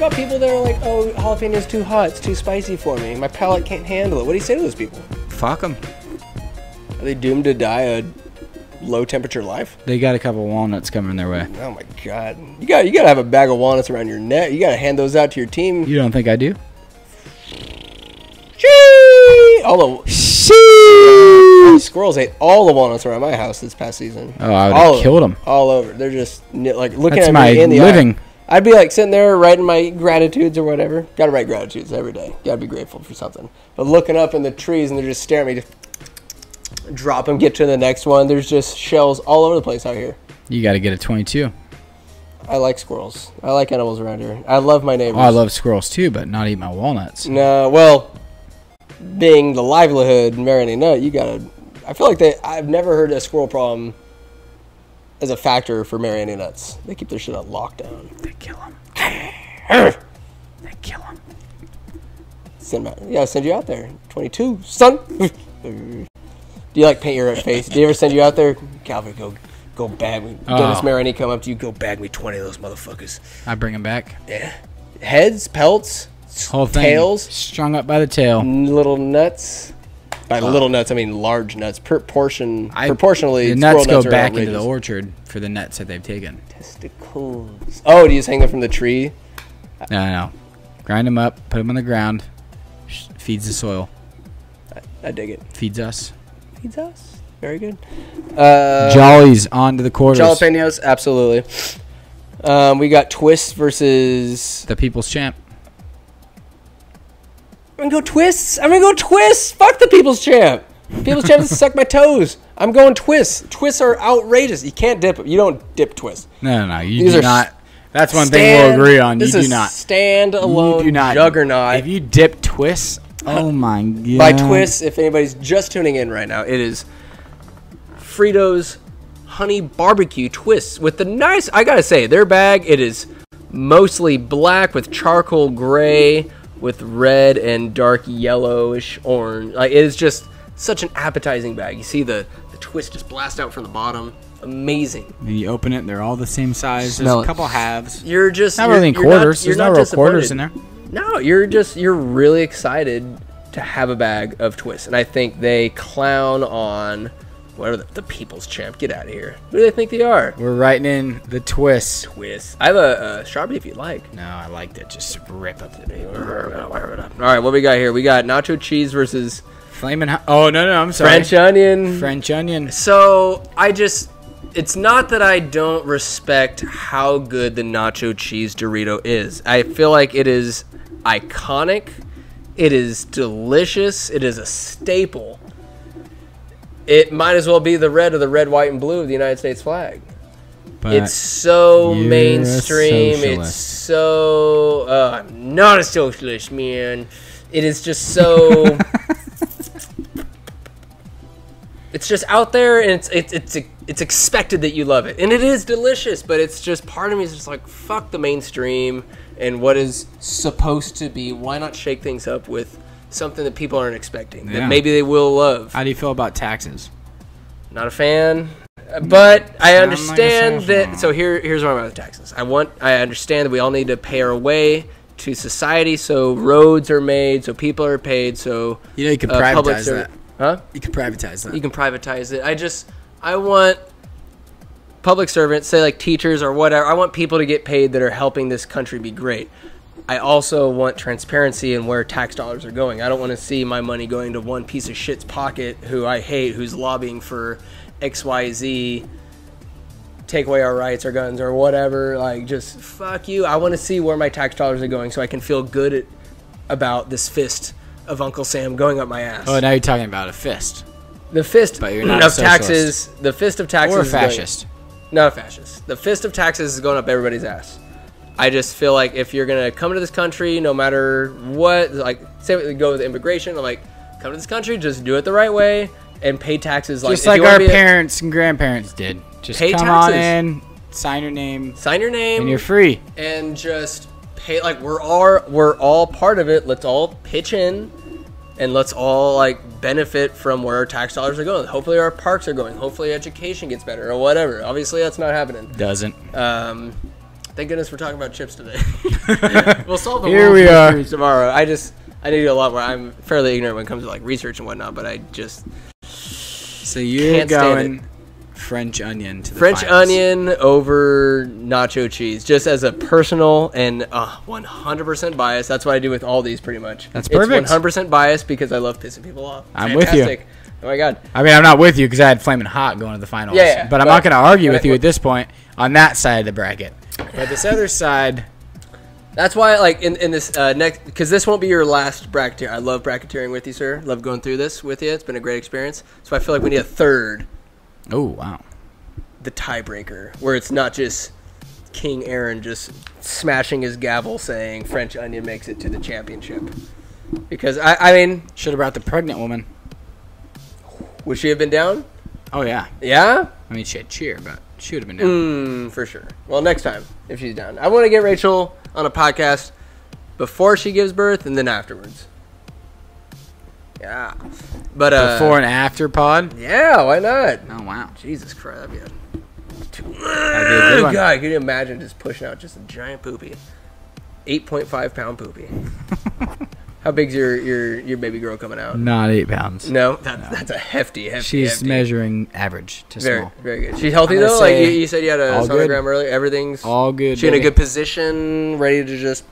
probably five. What about people that are like, oh, jalapenos too hot, it's too spicy for me, my palate can't handle it? What do you say to those people? Fuck them. Are they doomed to die a low temperature life? They got a couple walnuts coming their way. Oh my god, you got you got to have a bag of walnuts around your neck. You got to hand those out to your team. You don't think I do? Chee! All the all squirrels ate all the walnuts around my house this past season. Oh, I would have killed them. all over. They're just like looking That's at my me in the eye. I'd be like sitting there writing my gratitudes or whatever. Got to write gratitudes every day. Got to be grateful for something. But looking up in the trees and they're just staring at me. Just drop them, get to the next one. There's just shells all over the place out here. You got to get a 22. I like squirrels. I like animals around here. I love my neighbors. Oh, I love squirrels too, but not eat my walnuts. No, well, being the livelihood in Mariani Nut, you gotta. I feel like they. I've never heard a squirrel problem as a factor for Mariani nuts. They keep their shit on lockdown. They kill them. They kill them. Send out- Yeah, send you out there. Twenty-two, son. Do you like paint your face? Do you ever send you out there, Calvin? Go, go bag me. Oh. Dennis Oh. Mariani come up to you. Go bag me twenty of those motherfuckers. I bring them back. Yeah, heads, pelts, Whole thing tails, strung up by the tail. little nuts. By little nuts, I mean large nuts. Proportion, I- proportionally, the nuts go are back into the orchard for the nuts that they've taken. Testicles. Oh, do you just hang them from the tree? No, no, no. Grind them up, put them on the ground. Feeds the soil. I dig it. Feeds us. Feeds us. Very good. Uh, Jollies onto the quarters. jalapenos, absolutely. Um, we got Twist versus. The people's champ. I'm gonna go Twists. I'm gonna go Twists. Fuck the People's Champ. People's Champ doesn't suck my toes. I'm going Twists. Twists are outrageous. You can't dip. You don't dip Twists. No, no, no. You These do are not. That's one Stand- thing we'll agree on. You This do is not. stand alone. You do not. juggernaut. If you dip twists, oh my god. By Twist, if anybody's just tuning in right now, it is Fritos honey barbecue twists with the nice. I gotta say, their bag it is mostly black with charcoal gray with red and dark yellowish orange. Like it is just such an appetizing bag. You see the the twist just blast out from the bottom. Amazing. And you open it, they're all the same size. Smell There's it. a couple halves. You're just Not you're- really in quarters. you're There's no real quarters in there. No, you're just you're really excited to have a bag of twists, and I think they clown on whatever the, the people's champ. Get out of here. Who do they think they are? We're writing in the twist. Twist. I have a, a sharpie if you'd like. No, I liked it. Just rip up the All right, what we got here? We got nacho cheese versus flaming. Oh no, no, I'm sorry. French onion. French onion. So I just. It's not that I don't respect how good the nacho cheese Dorito is. I feel like it is iconic. It is delicious. It is a staple. It might as well be the red or the red, white, and blue of the United States flag. But it's so mainstream. It's so. Uh, I'm not a socialist, man. It is just so. it's just out there, and it's it's it's it's expected that you love it, and it is delicious. But it's just part of me is just like fuck the mainstream and what is supposed to be. Why not shake things up with something that people aren't expecting that maybe they will love? how do you feel about taxes? Not a fan. But I Sound like understand that. So here, here's where I'm at with taxes. I want. I understand that we all need to pay our way to society, so roads are made, so people are paid, so You know, you can uh, privatize that. Huh? You can privatize that. You can privatize it. I just. I want public servants, say like teachers or whatever. I want people to get paid that are helping this country be great. I also want transparency in where tax dollars are going. I don't want to see my money going to one piece of shit's pocket who I hate, who's lobbying for XYZ, take away our rights, our guns, or whatever. Like, just fuck you. I want to see where my tax dollars are going so I can feel good at, about this fist of Uncle Sam going up my ass. oh, now you're talking about a fist the fist but you're not of taxes, the fist of taxes, or a is going- fascist. not a fascist. The fist of taxes is going up everybody's ass. I just feel like if you're gonna come to this country, no matter what, like say we go with immigration, I'm like, come to this country, just do it the right way and pay taxes. Like Just like our be a- parents and grandparents did. Just Pay come on taxes. in, sign your name, sign your name and you're free. and just pay. Like we're all we're all part of it. Let's all pitch in, and let's all like benefit from where our tax dollars are going. Hopefully our parks are going. Hopefully education gets better or whatever. Obviously that's not happening. Doesn't. Um, Thank goodness we're talking about chips today. we'll solve the Here we are. mysteries tomorrow. I just I need to do a lot more. I'm fairly ignorant when it comes to like research and whatnot, but I just So you're Can't stand going French onion to the French finals. onion over nacho cheese, just as a personal and uh, 100% bias. That's what I do with all these, pretty much. That's perfect. It's 100% bias because I love pissing people off. I'm with you. Oh my god. I mean, I'm not with you because I had Flamin' Hot going to the finals. Yeah, yeah, but I'm but- not going to argue with you at this point on that side of the bracket. But this other side, That's why, like, in, in this uh, next, because this won't be your last bracketeer. I love bracketeering with you, sir. Love going through this with you. It's been a great experience. So I feel like we need a third, oh wow, the tiebreaker, where it's not just King Aaron just smashing his gavel saying French Onion makes it to the championship. Because I, I mean, should have brought the pregnant woman. would she have been down? Oh yeah, Yeah. I mean she had cheer, but she would have been down. Mm, for sure. Well, next time if she's down, I want to get Rachel on a podcast before she gives birth and then afterwards. Yeah, but uh, Before and after pod. Yeah, why not? Oh wow, Jesus Christ, that'd be a. That'd be a good one. God, can you imagine just pushing out just a giant poopy, eight point five pound poopy? How big's your your your baby girl coming out? not eight pounds. No, that, that's a hefty, hefty. She's hefty. measuring average to very, small. very good. She's healthy though. Like you, you said, you had a sonogram earlier. Everything's All good. she in a good position, ready to just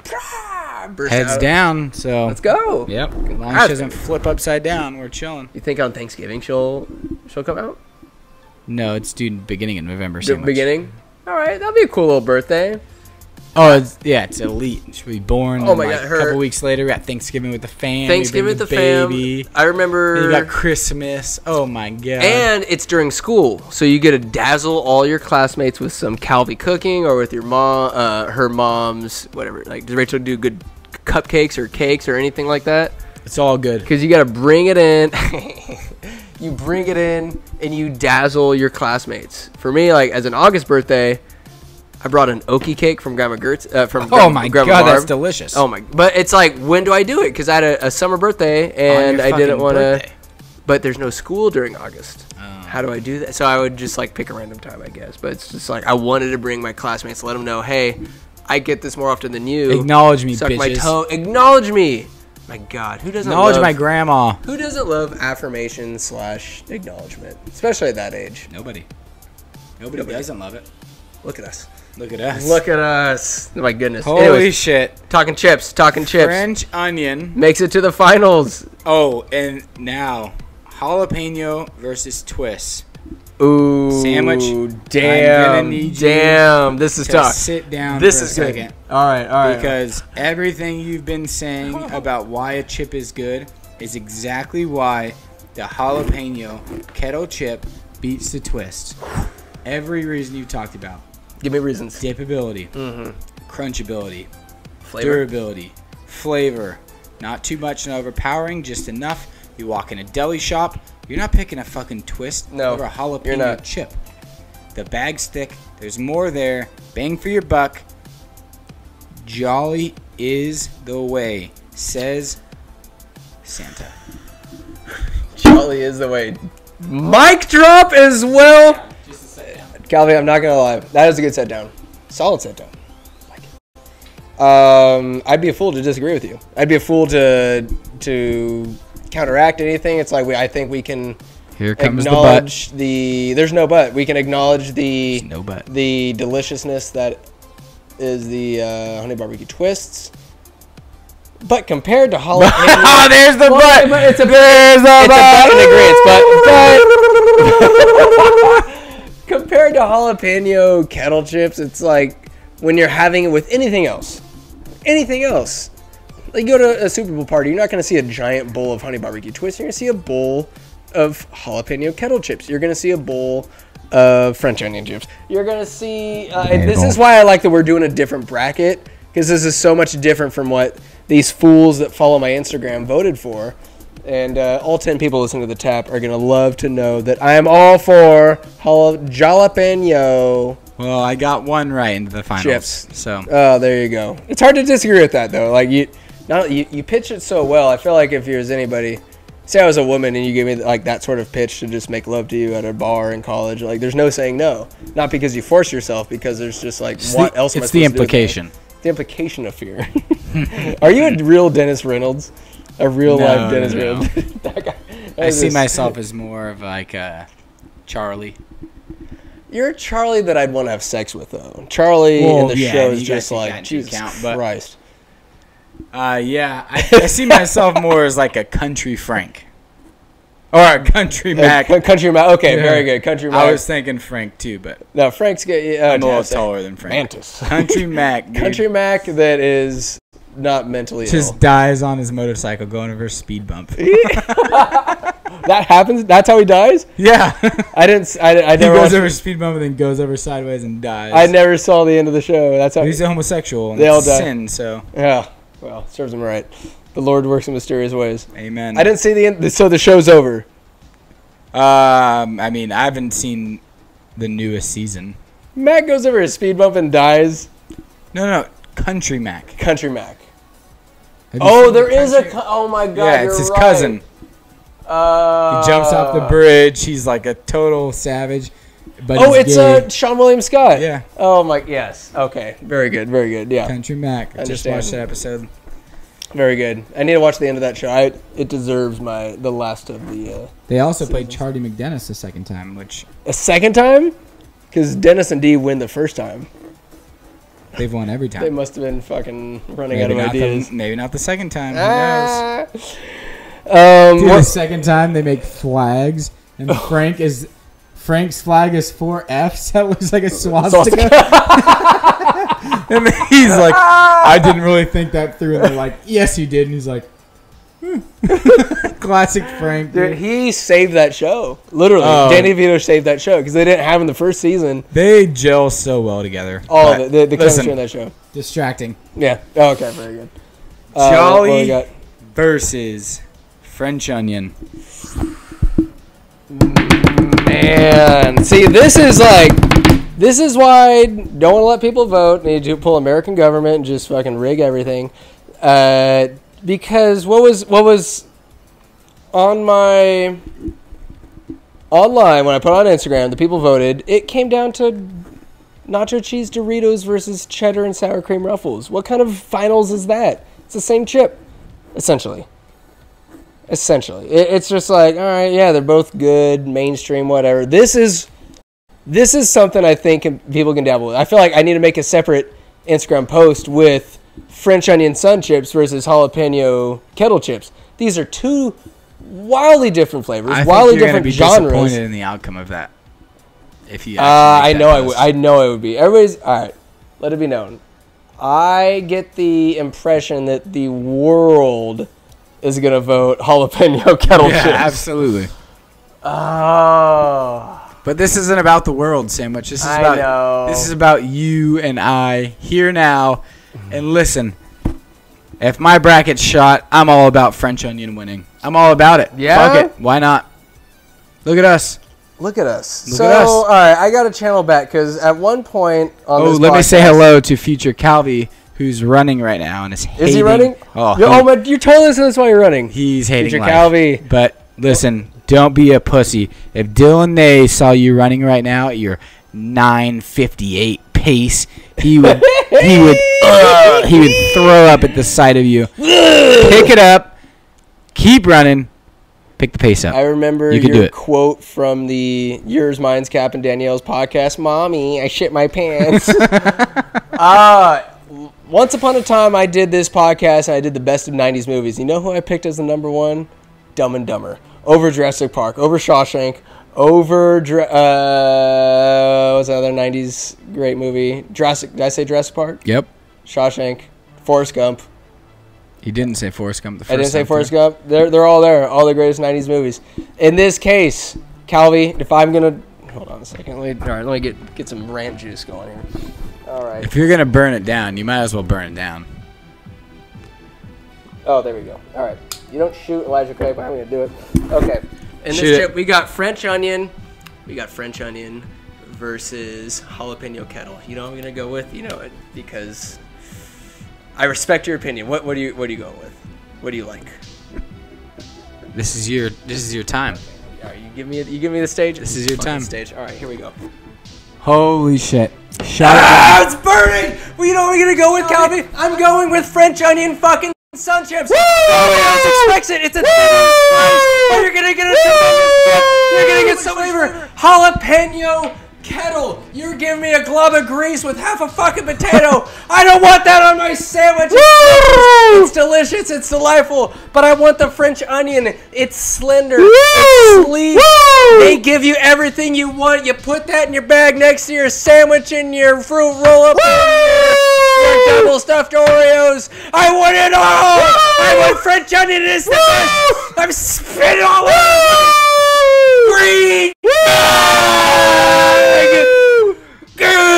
burst Heads out. down. So Let's go. Yep. As long ah, as she doesn't flip upside down, we're chilling. You think on Thanksgiving she'll she'll come out? No, it's due beginning of November. The beginning. All right, that'll be a cool little birthday. Oh, it's, yeah, it's elite. She'll be born. Oh my like, God, A couple weeks later, we got Thanksgiving with the fam. Thanksgiving with the fam. baby. I remember. Then you got Christmas. Oh my god. And it's during school, so you get to dazzle all your classmates with some Calvie cooking or with your mom, uh, her mom's whatever. Like, does Rachel do good cupcakes or cakes or anything like that? it's all good. Because you got to bring it in. you bring it in and you dazzle your classmates. For me, like as an August birthday, I brought an okie cake from Grandma Gertz. Uh, from Oh Grandma- my Grandma god, that's delicious. Oh my! But it's like, when do I do it? Because I had a, a summer birthday and I didn't want to. But there's no school during August. Oh. How do I do that? So I would just like pick a random time, I guess. But it's just like I wanted to bring my classmates, let them know, hey, I get this more often than you. Acknowledge me, Suck my toe. Acknowledge me. My God, who doesn't Acknowledge love, my grandma. who doesn't love affirmation slash acknowledgement, especially at that age? Nobody. Nobody, Nobody. doesn't love it. Look at us. Look at us. Look at us. My goodness. Holy Anyways, shit. talking chips. Talking chips. French onion. Makes it to the finals. Oh, and now jalapeno versus twist. Ooh, Sandwich. Damn, you damn. This is To tough. sit down This for is a good. second. All right, all right. Because everything you've been saying about why a chip is good is exactly why the jalapeno kettle chip beats the twist. Every reason you talked about. Give me reasons. Dipability, Mm-hmm. crunchability, Flavor. durability, flavor. Not too much and overpowering, just enough. You walk in a deli shop, you're not picking a fucking twist No, over a jalapeno chip. The bag's thick, there's more there. Bang for your buck. Jolly is the way, says Santa. Jolly is the way. Mic drop as well. Calvin, I'm not gonna lie. That is a good set down. Solid set down. Um, I'd be a fool to disagree with you. I'd be a fool to to counteract anything. It's like we. I think we can Here acknowledge the, There's no but. We can acknowledge the No but. the deliciousness that is the uh, honey barbecue twists. But compared to jalapeno, oh, there's the Well, butt. but it's a there's the it's a butt. butt in agreement, but, but compared to jalapeno kettle chips, it's like when you're having it with anything else, anything else. Like you go to a Super Bowl party, you're not going to see a giant bowl of honey barbecue twists. You're going to see a bowl of jalapeno kettle chips. You're going to see a bowl of French onion chips. You're going to see. Uh, this is why I like that we're doing a different bracket because this is so much different from what these fools that follow my Instagram voted for. And uh, all 10 people listening to the tap are going to love to know that I am all for jala- jalapeno. Well, I got one right into the finals. Chips. So Oh, there you go. It's hard to disagree with that though. Like you, not you, you pitch it so well. I feel like if there's anybody say I was a woman and you gave me like that sort of pitch to just make love to you at a bar in college, like there's no saying no. Not because you force yourself, because there's just like It's what the, else? It's the supposed to do implication. The implication of fear. Are you a real Dennis Reynolds? A real No, life Dennis no, no. Reynolds? that guy, that I see a- myself as more of like a Charlie. You're a Charlie that I'd want to have sex with, though. Charlie in the yeah, show is just like into Jesus account, but- Christ. Uh, yeah, I, I see myself more as like a country Frank. Or a country Mac. Uh, Country Mac. Okay, Yeah. very good. Country Mac. I was thinking Frank too, but no, Frank's good. Yeah, I'm a oh, little taller than Frank. Mantis. Country Mac, dude. Country Mac that is not mentally just ill. dies on his motorcycle going over a speed bump. That happens. That's how he dies. yeah, I didn't. s- I, I he never. goes over a speed bump and then goes over sideways and dies. I never saw the end of the show. That's how. He's a homosexual. And They all die. sin. So, Yeah. Well, serves him right. The Lord works in mysterious ways. amen. I didn't see the end. So the show's over. Um, I mean, I haven't seen the newest season. Mac goes over a speed bump and dies. No, no, Country Mac. Country Mac. Have Oh, there the is a. Co- oh my God! yeah, it's his right. cousin. Uh, He jumps off the bridge. He's like a total savage. But Oh, it's gay. uh, Seann William Scott. yeah, Oh my. Yes. Okay. Very good. Very good. Yeah. Country Mac. I just watched that episode. Very good. I need to watch the end of that show. I, it deserves my the last of the. Uh, They also played Chardee MacDennis a second time, which a second time, because Dennis and Dee win the first time. They've won every time. They must have been fucking running Maybe out of ideas. the, maybe not the second time. Who knows? Ah. Um, Dude, the second time they make flags, and Frank is Frank's flag is four Fs. That looks like a swastika. and he's like, I didn't really think that through. And they're like, Yes, you did. And he's like. Classic Frank. Dude, Dude. he saved that show. Literally, Oh. Danny Vito saved that show because they didn't have in the first season They gel so well together. Oh, But of the, the listen, chemistry in that show. distracting. Yeah. Oh, okay. Very good. Uh, Jolly- what got? versus French onion. Man, see, this is like, this is why I don't want to let people vote. Need to pull American government and just fucking rig everything. Uh, because what was what was on my online when I put on Instagram, the people voted. It came down to nacho cheese Doritos versus cheddar and sour cream Ruffles. What kind of finals is that? It's the same chip, essentially. Essentially, it, it's just like, all right, yeah, they're both good, mainstream, whatever. This is, this is something I think people can dabble with. I feel like I need to make a separate Instagram post with French onion sun chips versus jalapeno kettle chips. These are two wildly different flavors, I wildly think you're going to different be genres. disappointed in the outcome of that. If you, Uh, I know I would. I know I would be. Everybody's all right. Let it be known. I get the impression that the world is gonna vote jalapeno kettle yeah, chips. absolutely. Oh, But this isn't about the world sandwich. This is I about know. this is about you and I here now. And listen, if my bracket's shot, I'm all about French onion winning. I'm all about it. Yeah? Fuck it. Why not? Look at us. look at us. Look so, at us. all right, I got to channel back because at one point on Oh, this let me say hello to future Calvie, who's running right now and is hating. Is he running? Oh, Yo, he- oh, but you're totally listening to this while you're running. he's hating Future life. Calvie. But listen, don't be a pussy. If Dylan Nay saw you running right now at your 958 pace, he would he would uh, he would throw up at the sight of you. Pick it up, keep running, pick the pace up. I remember You your quote from the Yours, Mine's, Cap, and Danielle's podcast. Mommy, I shit my pants. uh, once upon a time, I did this podcast and I did the best of 90s movies. You know who I picked as the number one? Dumb and Dumber. Over Jurassic Park, over Shawshank, over. Uh, what's another 90s great movie? Jurassic. Did I say Jurassic Park? Yep. Shawshank, Forrest Gump. He didn't say Forrest Gump the first I didn't say Forrest. Gump. They're, they're all there. All the greatest 90s movies. In this case, Calvie, if I'm going to. Hold on a second. Let me, all right, let me get, get some rant juice going here. All right. If you're gonna burn it down, you might as well burn it down. Oh, there we go. All right. You don't shoot Elijah Craig, but I'm going to do it. Okay. In Shoot this it. we got French onion. We got French onion versus jalapeno kettle. You know what I'm going to go with? You know it because I respect your opinion. What, what, do you, what do you go with? What do you like? This is your this is your time. All right, you give me you give me the stage. This is your Fucking time. Stage. All right, here we go. Holy shit! Shut Ah, it's burning. Well, you know what we're gonna go with, Calvin? I'm going with French onion fucking sun chips. Nobody else expects it. It's a price, but you're gonna get a tremendous gift. You're gonna get some flavor. Jalapeno kettle. You're giving me a glob of grease with half a fucking potato. I don't want that on my sandwich. It's delicious. It's delightful. But I want the French onion. It's slender. It's sleek. They give you everything you want. You put that in your bag next to your sandwich and your fruit roll up your, double stuffed Oreos. I want it all. I want French onion. It's the best. I'm spitting all over. Green. Gag.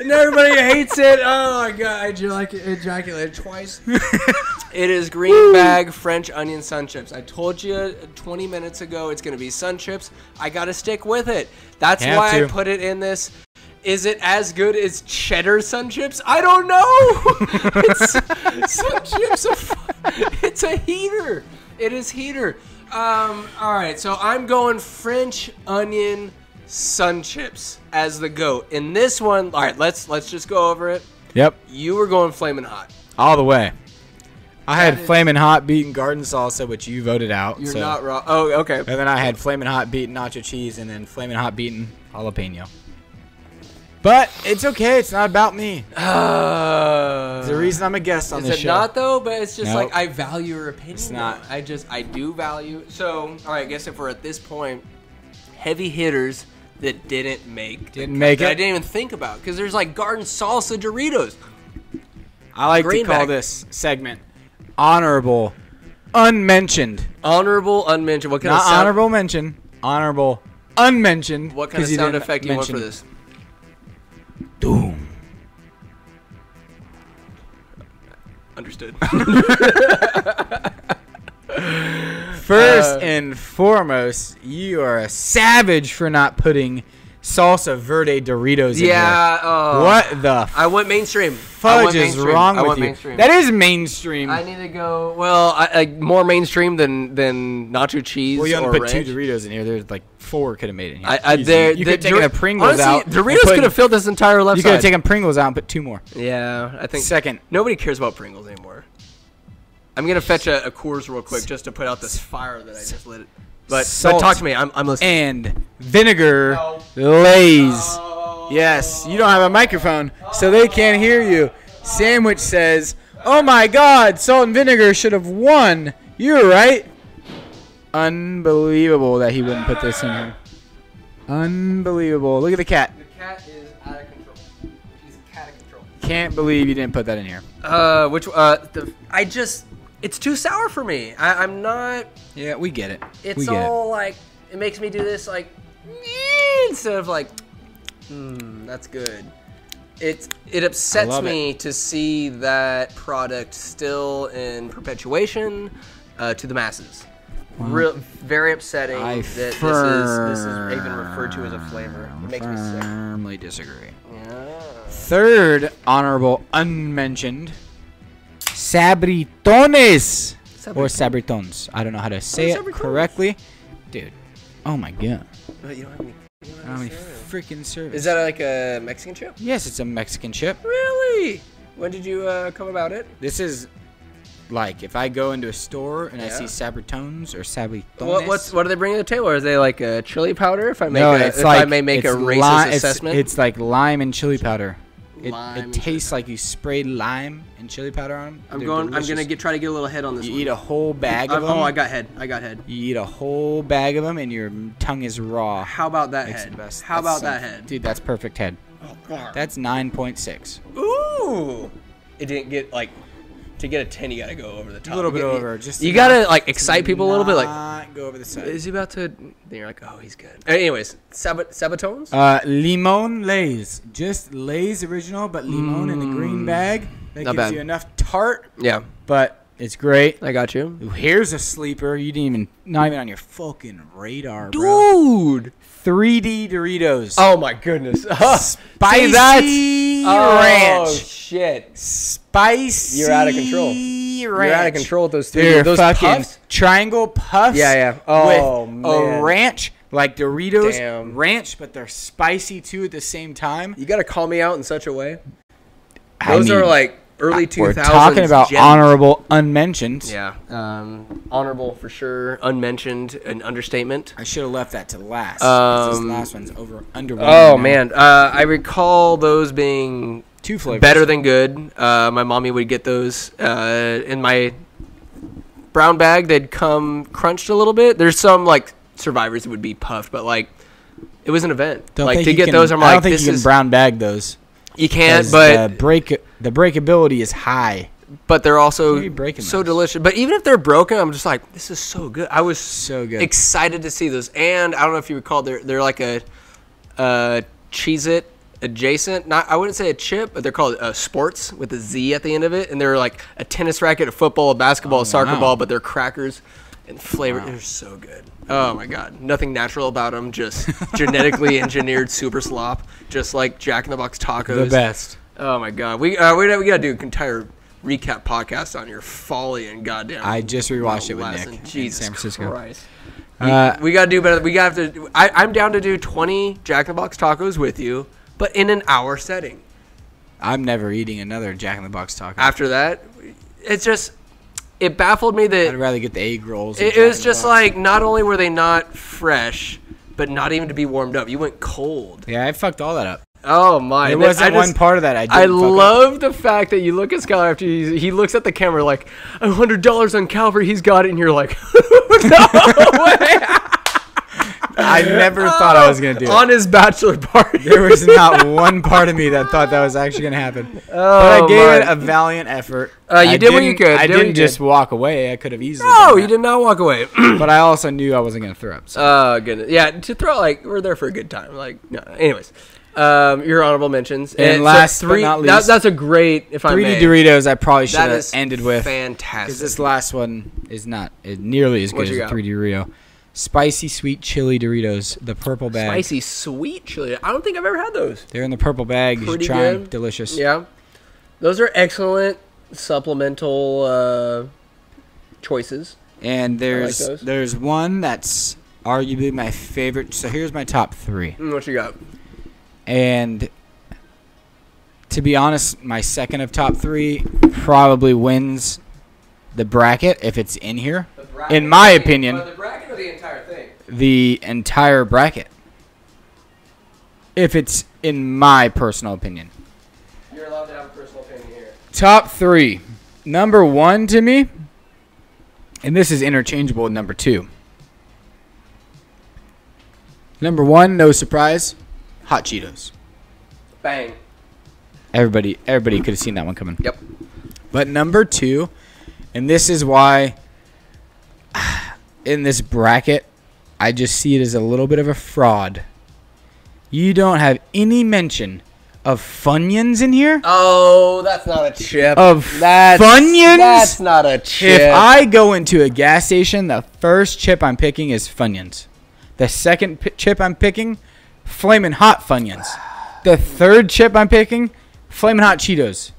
And everybody hates it. Oh my god, I ejac- ejaculated twice. it is green bag French onion sun chips. I told you 20 minutes ago it's gonna be sun chips. I gotta stick with it. That's Have why I put it in this. Is it as good as cheddar sun chips? I don't know. it's sun chips. Are, it's a heater. It is heater. Um, all right, so I'm going French onion sun chips as the goat. In this one, all right, let's let's just go over it. Yep, You were going flaming hot. all the way. I had That is- flaming hot beaten garden salsa, which you voted out. You're so- not wrong. Oh, okay. And then I had flaming hot beaten nacho cheese, and then flaming hot beaten jalapeno. But it's okay. It's not about me. Uh, a reason I'm a guest on Is this it show. not though? But it's just Nope. like I value your opinion. It's not. I just I do value. So all right, I guess if we're at this point, heavy hitters that didn't make Didn't cut make that I didn't even think about because there's like garden salsa Doritos. I like to call bag. this segment honorable, unmentioned. Honorable, unmentioned. What kind Not of sound, honorable mention. Honorable, unmentioned. What kind of sound effect do you want for this? Doom. Understood. First Uh, and foremost, you are a savage for not putting salsa verde Doritos in here. yeah. Uh, What the I went mainstream. Fudge went is wrong with you? mainstream. That is mainstream. I need to go. Well, I, I, more mainstream than than nacho cheese. well, you only put ranch. two Doritos in here. There's like four could have made it in here. I, I there. you the, could have taken a Pringles honestly, out. Doritos could have filled this entire left You could have taken Pringles out and put two more. yeah, I think Second. nobody cares about Pringles anymore. I'm gonna fetch a, a Coors real quick just to put out this fire that I just lit. But, but Salt. talk to me. I'm, I'm listening. And vinegar No. lays. Yes, you don't have a microphone, so they can't hear you. Sandwich says, "Oh my God, salt and vinegar should have won." You're right. Unbelievable that he wouldn't put this in here. Unbelievable. Look at the cat. The cat is out of control. He's a cat of control. Can't believe you didn't put that in here. Uh, which uh, the, I just it's too sour for me. I, I'm not. Yeah, we get it. It's get all like it makes me do this like instead of like, hmm, that's good. It it upsets me to see that product still in perpetuation uh, to the masses. Real, very upsetting I that this is this is even referred to as a flavor. It makes me sick. firmly disagree. Yeah. Third honorable unmentioned, Sabritones or Sabritons. I don't know how to say it correctly, dude. Oh my god! But you don't have any. you don't How have many any freaking service? Is that like a Mexican chip? Yes, it's a Mexican chip. Really? When did you uh, come about it? This is like if I go into a store and I see Yeah. Sabritones or Sabritones. What, what's what are they bringing to the table? Are they like a chili powder? If I make no, a, it's if like I may make a racist li- it's- assessment. It's, like lime and chili powder. It, Lime it tastes like you sprayed lime and chili powder on them. I'm going. I'm gonna get try to get a little head on this. You one. eat a whole bag I'm- of uh, oh, them. oh, I got head. I got head. You eat a whole bag of them and your tongue is raw. How about that It's head? the best. How That's about that head? Dude, that's perfect head. Oh, that's 9.6. Ooh. It didn't get like to get a ten. You gotta go over the top. A little bit get- over. Just You gotta like to excite people a little bit. Like, not go over the side. is he about to? Then you're like, oh, he's good. Anyways, Sabat Sabatones. Uh, limon Lays. Just Lays original, but limon in the green bag. That Mm. Not gives bad. you enough tart, yeah, but it's great. I got you. Here's a sleeper. You didn't even, not even on your fucking radar, bro. Dude. 3D Doritos. Oh my goodness. Spicy Oh ranch. Oh shit. Spicy You're out of control. ranch. You're out of control with those three. They're those fucking puffs. triangle puffs. Yeah, yeah. Oh, with man. a ranch like Doritos Damn. ranch, but they're spicy too at the same time. You got to call me out in such a way. I Those are like early 2000s. We're talking about gems. honorable unmentioned. Yeah, um, honorable for sure. Unmentioned, an understatement. I should have left that to last. 'cause this Um, last one's over under. Oh man, uh, I recall those being two flavors. better than good. Uh, my mommy would get those uh, in my brown bag. They'd come crunched a little bit. There's some like survivors that would be puffed, but like it was an event. Don't like to get can- those, I'm I like, don't think this you can is brown bag those. You can't, but the break the breakability is high. but they're also breaking so those. delicious. But even if they're broken, I'm just like, this is so good. I was So good. excited to see those. And I don't know if you recall, they're they're like a uh, Cheez It adjacent. Not I wouldn't say a chip, but they're called uh, sports with a Z at the end of it. And they're like a tennis racket, a football, a basketball, a soccer Oh, wow. ball, but they're crackers and flavor. They're so good. Oh my god, nothing natural about them. Just genetically engineered super slop, just like Jack in the Box tacos. the best. Oh my god, we uh, we, we gotta do an entire recap podcast on your folly and goddamn. I just rewatched it with lesson. Nick in Jesus San Francisco. Christ. Uh, we gotta do better. We gotta have to. I, I'm down to do 20 Jack in the Box tacos with you, but in an hour setting. I'm never eating another Jack in the Box taco. After that, it's just it baffled me that I'd rather get the egg rolls. it, it was just like not only were they not fresh, but not even to be warmed up. You went cold. yeah, I fucked all that up. Oh my! There then wasn't one part of that I. I fuck up. love the fact that you look at Skylar after he, he looks at the camera like a hundred dollars on Calvary, he's got it, and you're like, no way! I never thought I was gonna do it. on his bachelor party. There was not one part of me that thought that was actually gonna happen. but Oh, I gave my. it a valiant effort. Uh, you I did what you could, I did didn't you just walk away. I could have easily. No, you did not walk away. But I also knew I wasn't gonna throw up. So. Oh goodness, yeah. To throw like we're there for a good time. Like, no. Anyways, um, your honorable mentions And so last but not that- least, that's a great. If I 3D may, Doritos, I probably should have ended with fantastic. because this last one is not uh, nearly as good as got? 3D Dorito. Spicy sweet chili Doritos, the purple bag. Spicy sweet chili. I don't think I've ever had those. They're in the purple bag. You Pretty try 'em. good. Delicious. Yeah, those are excellent supplemental uh, choices. And there's those. there's one that's arguably my favorite. So here's my top three. Mm, What you got? And to be honest, my second of top three probably wins the bracket if it's in here. In my opinion, the bracket or the entire thing. the entire bracket. If it's in my personal opinion. You're allowed to have a personal opinion here. Top three. Number one to me, and this is interchangeable with number two. Number one, no surprise, hot Cheetos. Bang. Everybody, everybody could have seen that one coming. Yep. But number two, and this is why in this bracket, I just see it as a little bit of a fraud. You don't have any mention of Funyuns in here. Oh, that's not a chip. Of that's, Funyuns? That's not a chip. If I go into a gas station, the first chip I'm picking is Funyuns. The second p- chip I'm picking, Flamin' Hot Funyuns. The third chip I'm picking, Flamin' Hot Cheetos.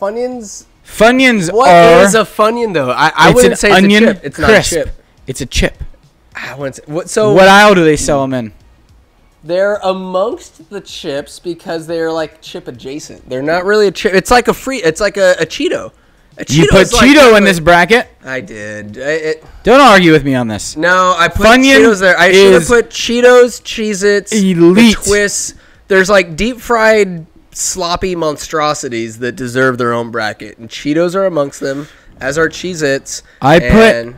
Funyuns. Funyuns What are is a Funyun though? I, I wouldn't say it's onion a chip. It's crisp. not a chip. It's a chip. I wouldn't say, what, so what aisle do they sell them in? they're amongst the chips because they're like chip adjacent. They're not really a chip. It's like a free. It's like a, a Cheeto. A You put Cheeto's like- Cheeto in this bracket. I did. I, it, Don't argue with me on this. no, I put Funyun Cheetos there. I should have put Cheetos, Cheez-Its, elite. the twists. There's like deep fried sloppy monstrosities that deserve their own bracket, and Cheetos are amongst them, as are Cheez-Its. I put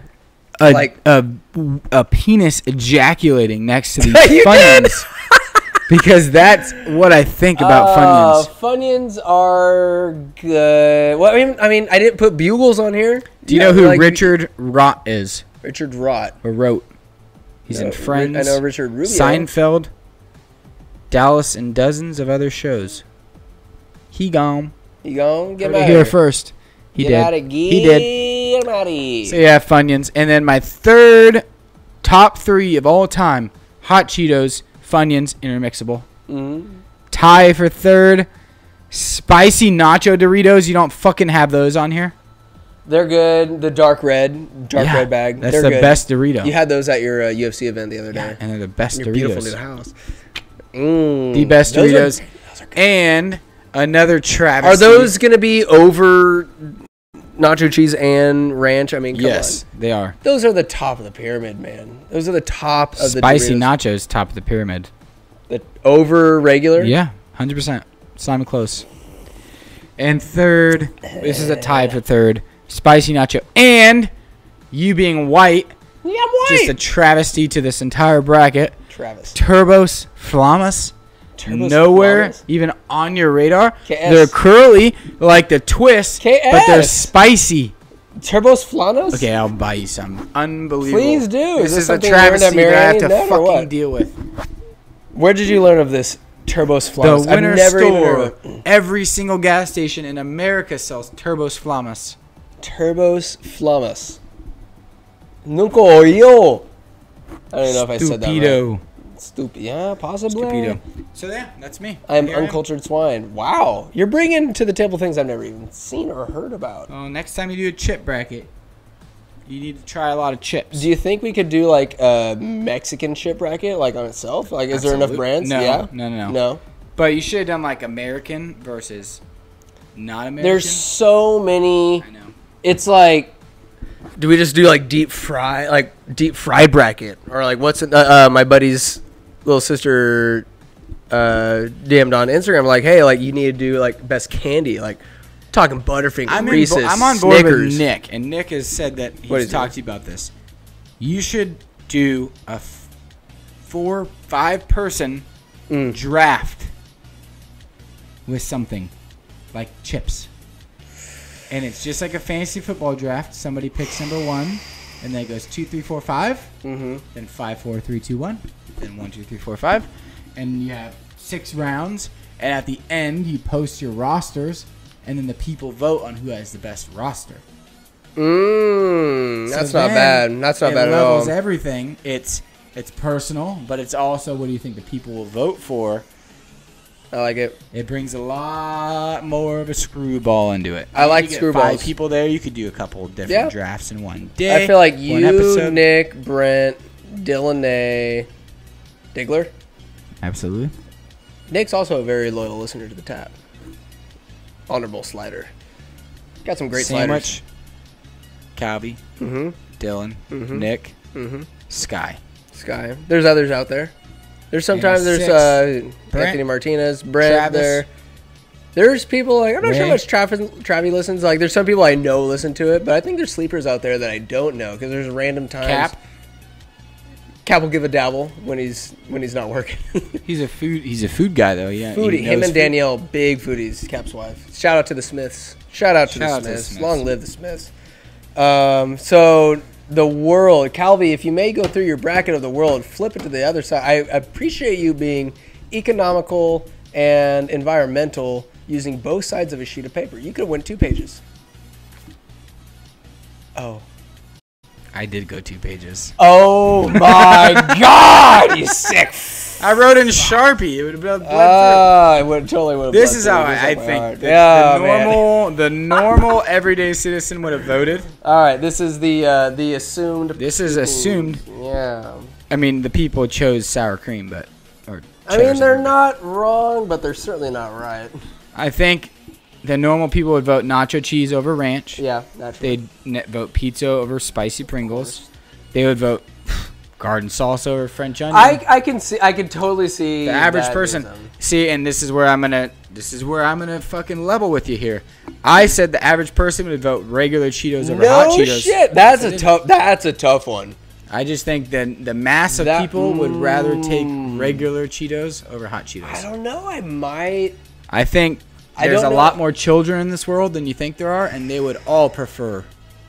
A, Like- a, a penis ejaculating next to these did? Funyuns. because that's what I think about Uh, Funyuns. Funyuns are good. Well, I mean, I mean, I didn't put bugles on here. Do you Yeah, know who like- Richard Rott is? Richard Rott. Or wrote? He's No, in Friends, I know Richard Rubio. Seinfeld, Dallas, and dozens of other shows. He gone. He gone? Get Heard him it out here of here. first. He Get did. He did. Get him out of here. So yeah, Funyuns. And then my third top three of all time: Hot Cheetos, Funyuns, intermixable. Mhm. Tie for third: spicy nacho Doritos. You don't fucking have those on here. They're good. The dark red, dark Yeah, red bag. That's they're the good. best Dorito. You had those at your uh, UFC event the other day. and they're the best Your Doritos. beautiful new house. Mm, The best those are- Doritos. and another Are, those gonna be over nacho cheese and ranch? I mean, come Yes, on. they are. Those are the top of the pyramid, man. Those are the top of the Spicy nachos, top of the pyramid. The over regular. Yeah, hundred percent. It's not even close. And third, this is a tie for third. Spicy nacho, and you being white, Yeah, I'm just a travesty to this entire bracket. Travis. Turbos Flamas, Turbos nowhere even on your radar. KS. They're curly like the twist, but they're spicy. Turbos Flanos. Okay, I'll buy you some. Unbelievable. Please do. This Is this is a travesty that I have to Mariani then, or fucking what? deal with. Where did you learn of this Turbos Flamas? The never store. Every single gas station in America sells Turbos Flamas. Turbos Flamas. Nunca oyo. Oh. I don't even know if I said that right. Stupido. Stupid. Yeah, possibly. Stupido. So yeah, that's me. I'm Here I uncultured swine. Wow, you're bringing to the table things I've never even seen or heard about. Well, next time you do a chip bracket, you need to try a lot of chips. Do you think we could do like a Mexican chip bracket, like on itself? Like, is there enough Absolute- brands? No, yeah. no, no, no. No. But you should have done like American versus not American. There's so many. I know. It's like, do we just do like deep fry, like deep fry bracket, or like what's it, uh, uh, my buddy's little sister uh, DM'd on Instagram like, hey, like you need to do like best candy, like talking Butterfinger, I'm, Reese's, bo- I'm on board Snickers. with Nick, and Nick has said that he's talked to you about this. You should do a f- four, five person Mm. draft with something like chips. And it's just like a fantasy football draft. Somebody picks number one, and then it goes two, three, four, five. Mm-hmm. then five, four, three, two, one, then one, two, three, four, five, and you have six rounds. And at the end, you post your rosters, and then the people vote on who has the best roster. Mm, So that's not bad. That's not bad at all. It levels everything. It's it's personal, but it's also what do you think the people will vote for. I like it. It brings a lot more of a screwball into it. I like screwballs. Five people there, you could do a couple different Yeah. drafts in one day. I feel like you, episode. Nick, Brent, Dylan, A, Diggler. Absolutely. Nick's also a very loyal listener to the tap. Honorable slider. Got some great Sandwich, Calvie, Mm-hmm. Dylan, Mhm. Nick, Mm-hmm. Sky. Sky. There's others out there. There's sometimes there's uh. Anthony Martinez, Brent Travis. there. There's people like I'm not sure how much Travis Travi listens. Like there's some people I know listen to it, but I think there's sleepers out there that I don't know because there's random times. Cap. Cap will give a dabble when he's when he's not working. He's a food. He's a food guy though. Yeah. Foodie. Him and food. Danielle, big foodies. Cap's wife. Shout out to the Smiths. Shout out to, Shout the, out to the Smiths. Smiths. Long live the Smiths. Um, so the world, Calvie, if you may go through your bracket of the world, flip it to the other side. I appreciate you being economical and environmental using both sides of a sheet of paper. You could have went two pages. Oh. I did go two pages. Oh my God! You sick. I wrote in Sharpie. It would have been bled Ah, I would totally would have. This is how I, I think the, yeah, the man. normal the normal everyday citizen would have voted. All right, this is the uh, the assumed. This is assumed. Yeah. I mean, the people chose sour cream, but or I mean, they're not wrong, but they're certainly not right. I think the normal people would vote nacho cheese over ranch. Yeah, naturally. They'd net vote pizza over spicy Pringles. They would vote garden salsa over French onion. I, I can see. I can totally see the average that person. being them. See, and this is where I'm gonna. This is where I'm gonna fucking level with you here. I said the average person would vote regular Cheetos over hot No Cheetos. shit. That's I a did. tough. That's a tough one. I just think that the mass of That- people would rather take Mm. regular Cheetos over hot Cheetos. I don't know. I might. I think I there's a don't know. lot more children in this world than you think there are, and they would all prefer You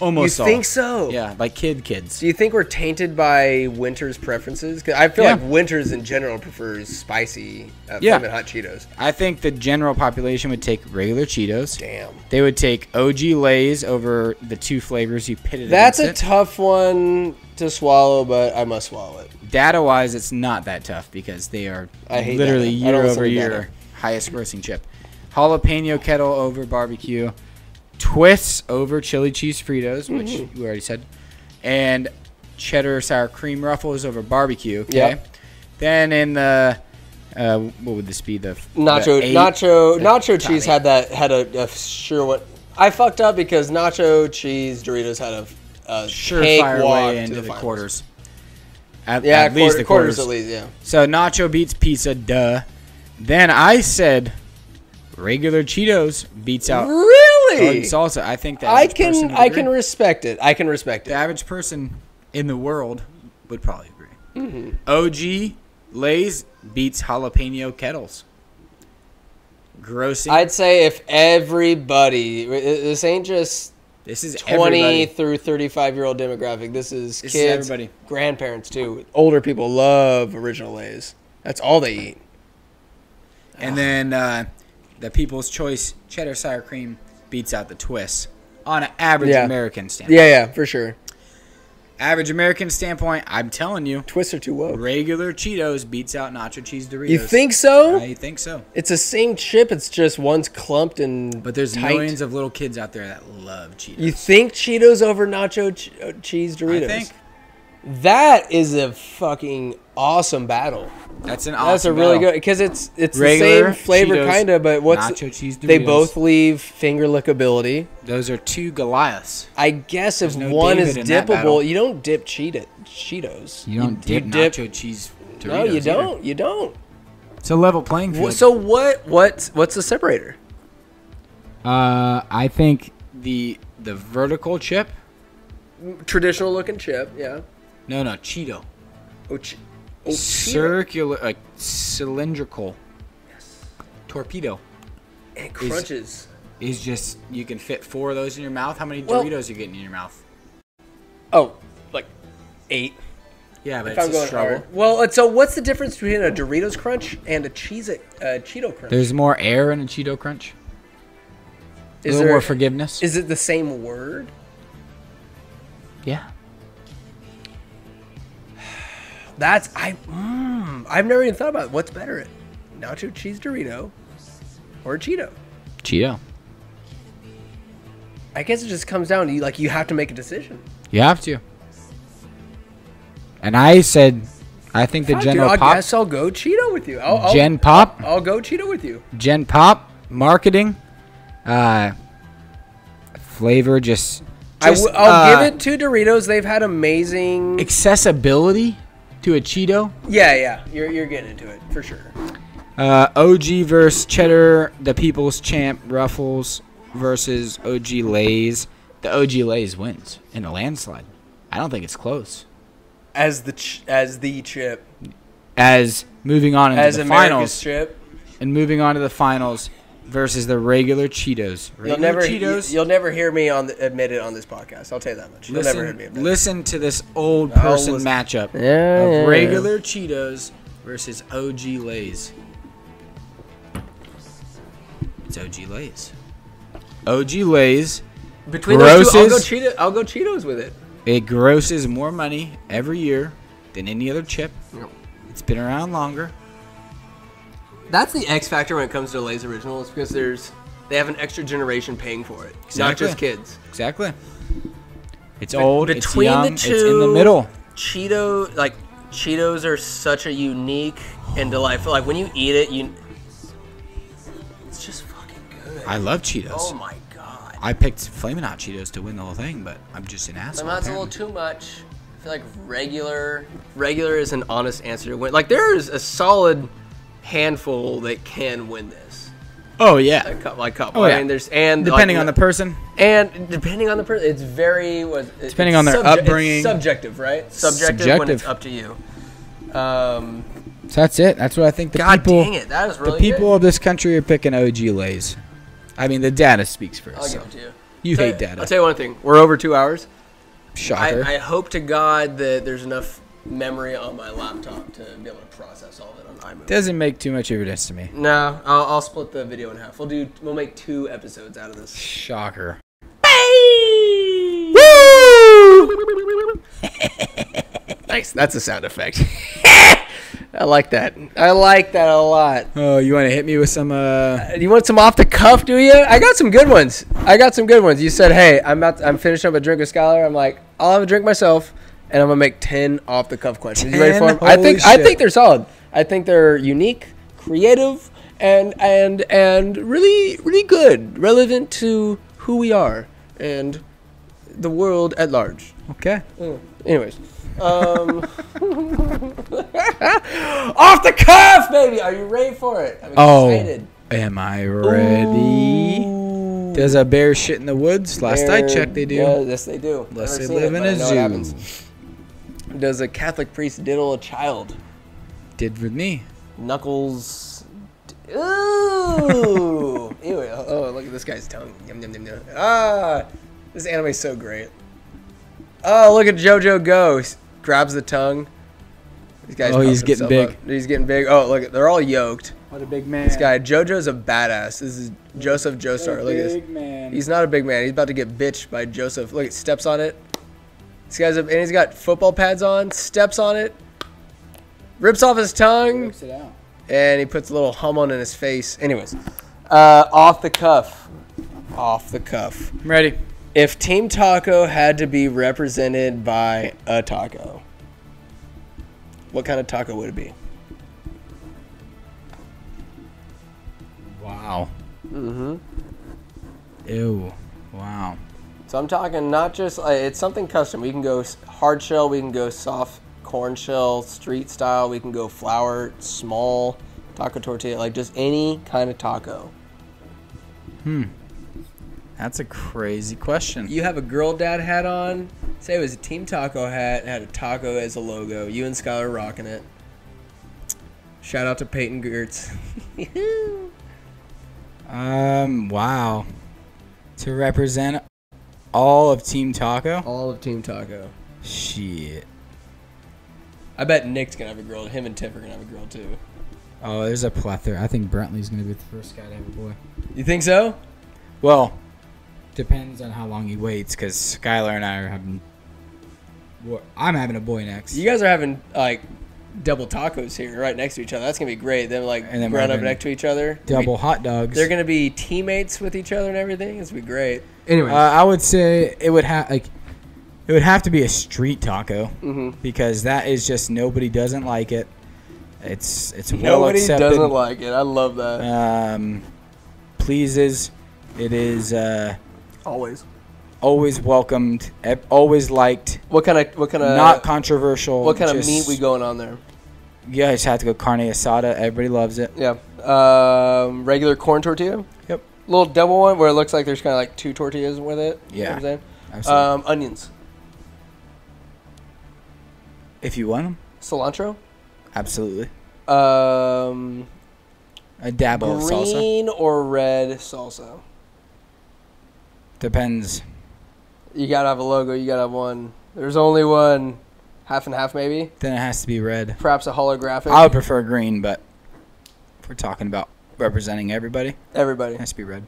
almost all. think so? Yeah, like kid kids. Do you think we're tainted by Winter's preferences? Cause I feel Yeah. like Winters in general prefers spicy uh, Yeah. hot Cheetos. I think the general population would take regular Cheetos. Damn. They would take OG Lay's over the two flavors you pitted That's a it. tough one to swallow, but I must swallow it. Data wise, it's not that tough because they are I hate literally Data. Year listen over year Data. highest grossing chip. Jalapeno kettle over barbecue. Twists over chili cheese Fritos, which Mm-hmm. we already said, and cheddar sour cream ruffles over barbecue. Okay. Yep. Then in the uh, what would this be? The Nacho, the eight- nacho, the nacho top cheese had that had a, a sure what I fucked up because nacho cheese Doritos had a, a surefire way into the, finals. quarters. At, Yeah, at least the quarters. quarters. at least. Yeah. So nacho beats pizza, duh. Then I said regular Cheetos beats out Really? salsa. I think that I can I can respect it. I can respect the it. average person in the world would probably agree. Mm-hmm. OG Lay's beats jalapeno kettles. Grossing. I'd say if everybody this ain't just this is 20 everybody. through 35 year old demographic. This is This is kids, everybody. grandparents too. Older people love original Lay's. That's all they eat. And then uh, the People's Choice cheddar sour cream beats out the twist on an average Yeah. American standpoint. Yeah, yeah, for sure. Average American standpoint, I'm telling you, Twists are too woke. regular Cheetos beats out nacho cheese Doritos. You think so? I think so. It's the same chip. It's just one's clumped and But there's tight. millions of little kids out there that love Cheetos. You think Cheetos over nacho ch- uh, cheese Doritos? I think that is a fucking awesome battle. that's an awesome That's a really battle. good because it's it's Regular the same flavor Cheetos, kind of, but what's nacho cheese they both leave finger lickability. Those are two Goliaths. I guess if no one David is in dippable, you don't dip cheat it Cheetos. You don't dip, dip- nacho cheese Doritos. No, you either. don't. You don't. It's a level playing field. So what? What? What's the separator? uh, I think the the vertical chip. Traditional looking chip. Yeah. No, no, Cheeto. Oh, che- oh. Circular, like cylindrical. Yes. Torpedo And it crunches. is just you can fit four of those in your mouth. How many Well- Doritos are you getting in your mouth? Oh, like eight. Yeah, but If it's I'm a going struggle. hard. Well, so what's the difference between a Doritos Crunch and a Cheez It uh, Cheeto Crunch? There's more air in a Cheeto Crunch. A is little there, more forgiveness. Is it the same word? yeah. That's I. Mm, I've never even thought about it. what's better, nacho cheese Dorito or Cheeto. Cheeto. I guess it just comes down to you. Like you have to make a decision. You have to. And I said, I think the General dude, I guess I'll go Cheeto with you. I'll, I'll, Gen Pop, I'll go Cheeto with you. Gen Pop marketing, uh, flavor just. I just, w- I'll uh, give it to Doritos. They've had amazing. accessibility to a Cheeto. Yeah, yeah. You're you're getting into it for sure. Uh, OG versus Cheddar, the People's Champ Ruffles versus OG Lays. The OG Lays wins in a landslide. I don't think it's close. As the ch- as the chip, As moving on into the finals. as the America's finals chip. and moving on to the finals versus the regular Cheetos. Regular You'll never Cheetos. you, will never hear me on the, admit it on this podcast. I'll tell you that much. You'll never hear me listen, admit it. listen to this old person matchup Yeah, yeah, yeah. of regular Cheetos versus OG Lays. It's OG Lays. OG Lays. Between those two, I'll go grosses- Cheeto. I'll go Cheetos with it. It grosses more money every year than any other chip. It's been around longer. That's the X factor when it comes to Lay's originals because there's they have an extra generation paying for it, not just kids. Exactly. It's Be- old. between it's young. the It's in the middle. Cheeto like Cheetos are such a unique and delightful. Like when you eat it, you it's just fucking good. I love Cheetos. oh my god. I picked Flamin' Hot Cheetos to win the whole thing, but I'm just an asshole. Sometimes a little too much. I feel like regular regular is an honest answer to win. Like there is a solid handful that can win this. Oh yeah. Like couple, like couple. Oh, yeah. I mean, there's and Depending like, on the person. and depending on the person, it's very was Depending on their upbringing. Subjective, right? Subjective, when it's up to you. Um, So that's it. That's what I think the God people dang it, that is the people Good. of this country are picking OG Lays. I mean, the data speaks for I'll itself. give it to you. You hate data. I'll tell you one thing. We're over two hours. Shocker. I, I hope to God that there's enough memory on my laptop to be able to process all of it on iMovie. Doesn't make too much of a difference to me. No, I'll, I'll split the video in half. We'll do. We'll make two episodes out of this. Shocker. Nice. That's a sound effect. I like that. I like that a lot. Oh, you want to hit me with some? Uh, You want some off the cuff, do you? I got some good ones. I got some good ones. You said, "Hey, I'm about. I'm finishing up a drink with Skylar." I'm like, "I'll have a drink myself, and I'm gonna make ten off the cuff questions." You ready for 10? them? I think. Holy I think they're solid. I think they're unique, creative, and and and really really good, relevant to who we are and the world at large. okay. Anyways, um, off the cuff, baby. Are you ready for it? I'm Oh, excited. am I ready? Ooh. Does a bear shit in the woods? Last I checked, they do. Yeah, yes, they do. Unless Never they live it, in a zoo. Happens. Does a Catholic priest diddle a child? Did with me. Knuckles. Ooh. Ew. Oh, look at this guy's tongue. Yum, yum, yum, yum. Ah, this anime's so great. Oh, look at JoJo go. He grabs the tongue. This guy's Oh, he's getting big. up. He's getting big. Oh, look, they're all yoked. What a big man. This guy, JoJo's a badass. This is Joseph Joestar. Look at this. man. He's not a big man. He's about to get bitched by Joseph. Look, steps on it. This guy's up, and he's got football pads on. Steps on it. Rips off his tongue, it out. and he puts a little hum on in his face. Anyways, uh, off the cuff. Off the cuff. I'm ready. If Team Taco had to be represented by a taco, what kind of taco would it be? Wow. Mm-hmm. Ew. Wow. So I'm talking not just uh, it's something custom. We can go hard shell, we can go soft corn shell, street style. We can go flour, small taco tortilla, like just any kind of taco. Hmm. That's a crazy question. You have a girl dad hat on. Say it was a Team Taco hat, had a taco as a logo. You and Skylar rocking it. Shout out to Peyton Gertz. Um. Wow. To represent all of Team Taco. All of Team Taco. Shit. I bet Nick's gonna have a girl. Him and Tiff are gonna have a girl too. Oh, there's a plethora. I think Brentley's gonna be the first guy to have a boy. You think so? Well, depends on how long he waits, because Skylar and I are having. I'm having a boy next. You guys are having like double tacos here, right next to each other. That's gonna be great. Them like And then we're up next to each other. Double hot dogs. They're gonna be teammates with each other and everything. It's gonna be great. Anyway, Uh, I would say it would have like, it would have to be a street taco hmm because that is just nobody doesn't like it. It's it's well nobody accepted. doesn't like it. I love that. um, pleases. It is uh, Always. always welcomed, always liked, What kind of what kind of not controversial. what kind of meat we going on there? Yeah, I just have to go carne asada. Everybody loves it. Yeah. Um, regular corn tortilla. Little double one where it looks like there's kind of like two tortillas with it. You know what I'm Yeah. saying? Um, onions, if you want them, cilantro, absolutely. um, A dab of salsa green or red salsa. depends. You gotta have a logo. You gotta have one. There's only one, half and half maybe. Then it has to be red. Perhaps a holographic. I would prefer green, but if we're talking about representing everybody, it Everybody. has to be red.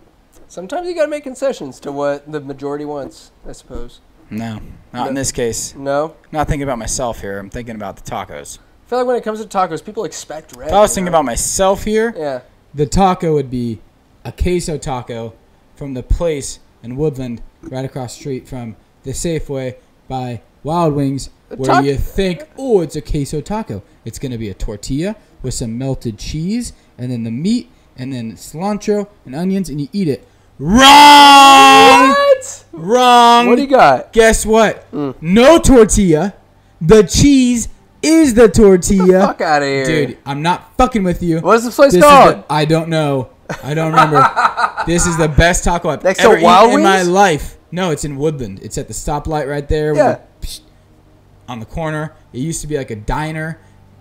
Sometimes you gotta make concessions to what the majority wants. I suppose. No, not in this case. No. Not thinking about myself here. I'm thinking about the tacos. I feel like when it comes to tacos, people expect red. If I was thinking know? about myself here, Yeah. the taco would be a queso taco from the place in Woodland, right across the street from the Safeway by Wild Wings, where tac- you think, oh, it's a queso taco. It's going to be a tortilla with some melted cheese, and then the meat, and then cilantro and onions, and you eat it. Wrong! What? Wrong! What do you got? Guess what? Mm. No tortilla. The cheese is the tortilla. The Fuck out of here, Dude, I'm not fucking with you. What's this place This called? the- I don't know. I don't remember. this is the best taco I've Next ever eaten in my life. No, it's in Woodland. It's at the stoplight right there. with Yeah. the- psh, on the corner. It used to be like a diner.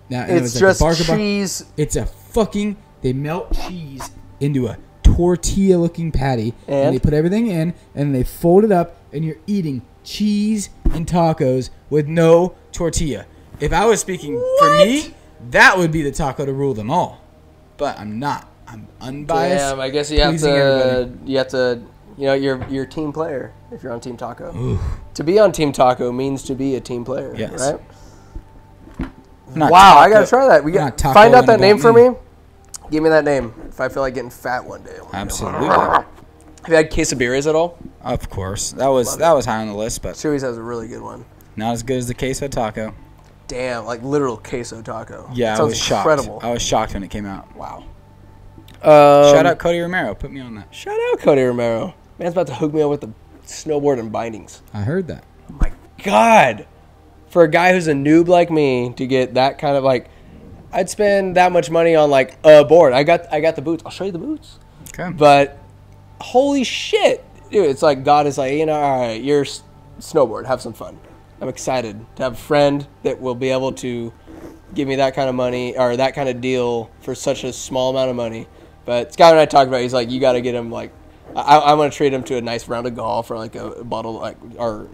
Now it's like just a barker bar. cheese. It's a fucking. They melt cheese into a tortilla-looking patty, and? And? they put everything in, and they fold it up, and you're eating cheese and tacos with no tortilla. If I was speaking for me, that would be the taco to rule them all. But I'm not. I'm unbiased. Damn, I guess you have to. everybody. You have to. You know, you're you're a team player if you're on Team Taco. Ooh. To be on Team Taco means to be a team player, Yes. right? Wow, I gotta try that. We got not taco find out that name for mm. me. Me. Give me that name if I feel like getting fat one day. Absolutely. Have you had quesadillas at all? Of course. That was that was high on the list, but Chewy's has a really good one. not as good as the queso taco. Damn, like literal queso taco. Yeah, I Sounds was shocked. Incredible. I was shocked when it came out. wow. Um, Shout out Cody Romero. Put me on that. Shout out Cody Romero. Man's about to hook me up with the snowboard and bindings. I heard that. Oh my god. For a guy who's a noob like me to get that kind of like I'd spend that much money on like a board. I got I got the boots. I'll show you the boots. Okay. But holy shit. Dude, it's like God is like, you know, all right, you're s- snowboard, have some fun. I'm excited to have a friend that will be able to give me that kind of money or that kind of deal for such a small amount of money. But Scott and I talked about, it, he's like, you got to get him like, I, I want to treat him to a nice round of golf or like a bottle like or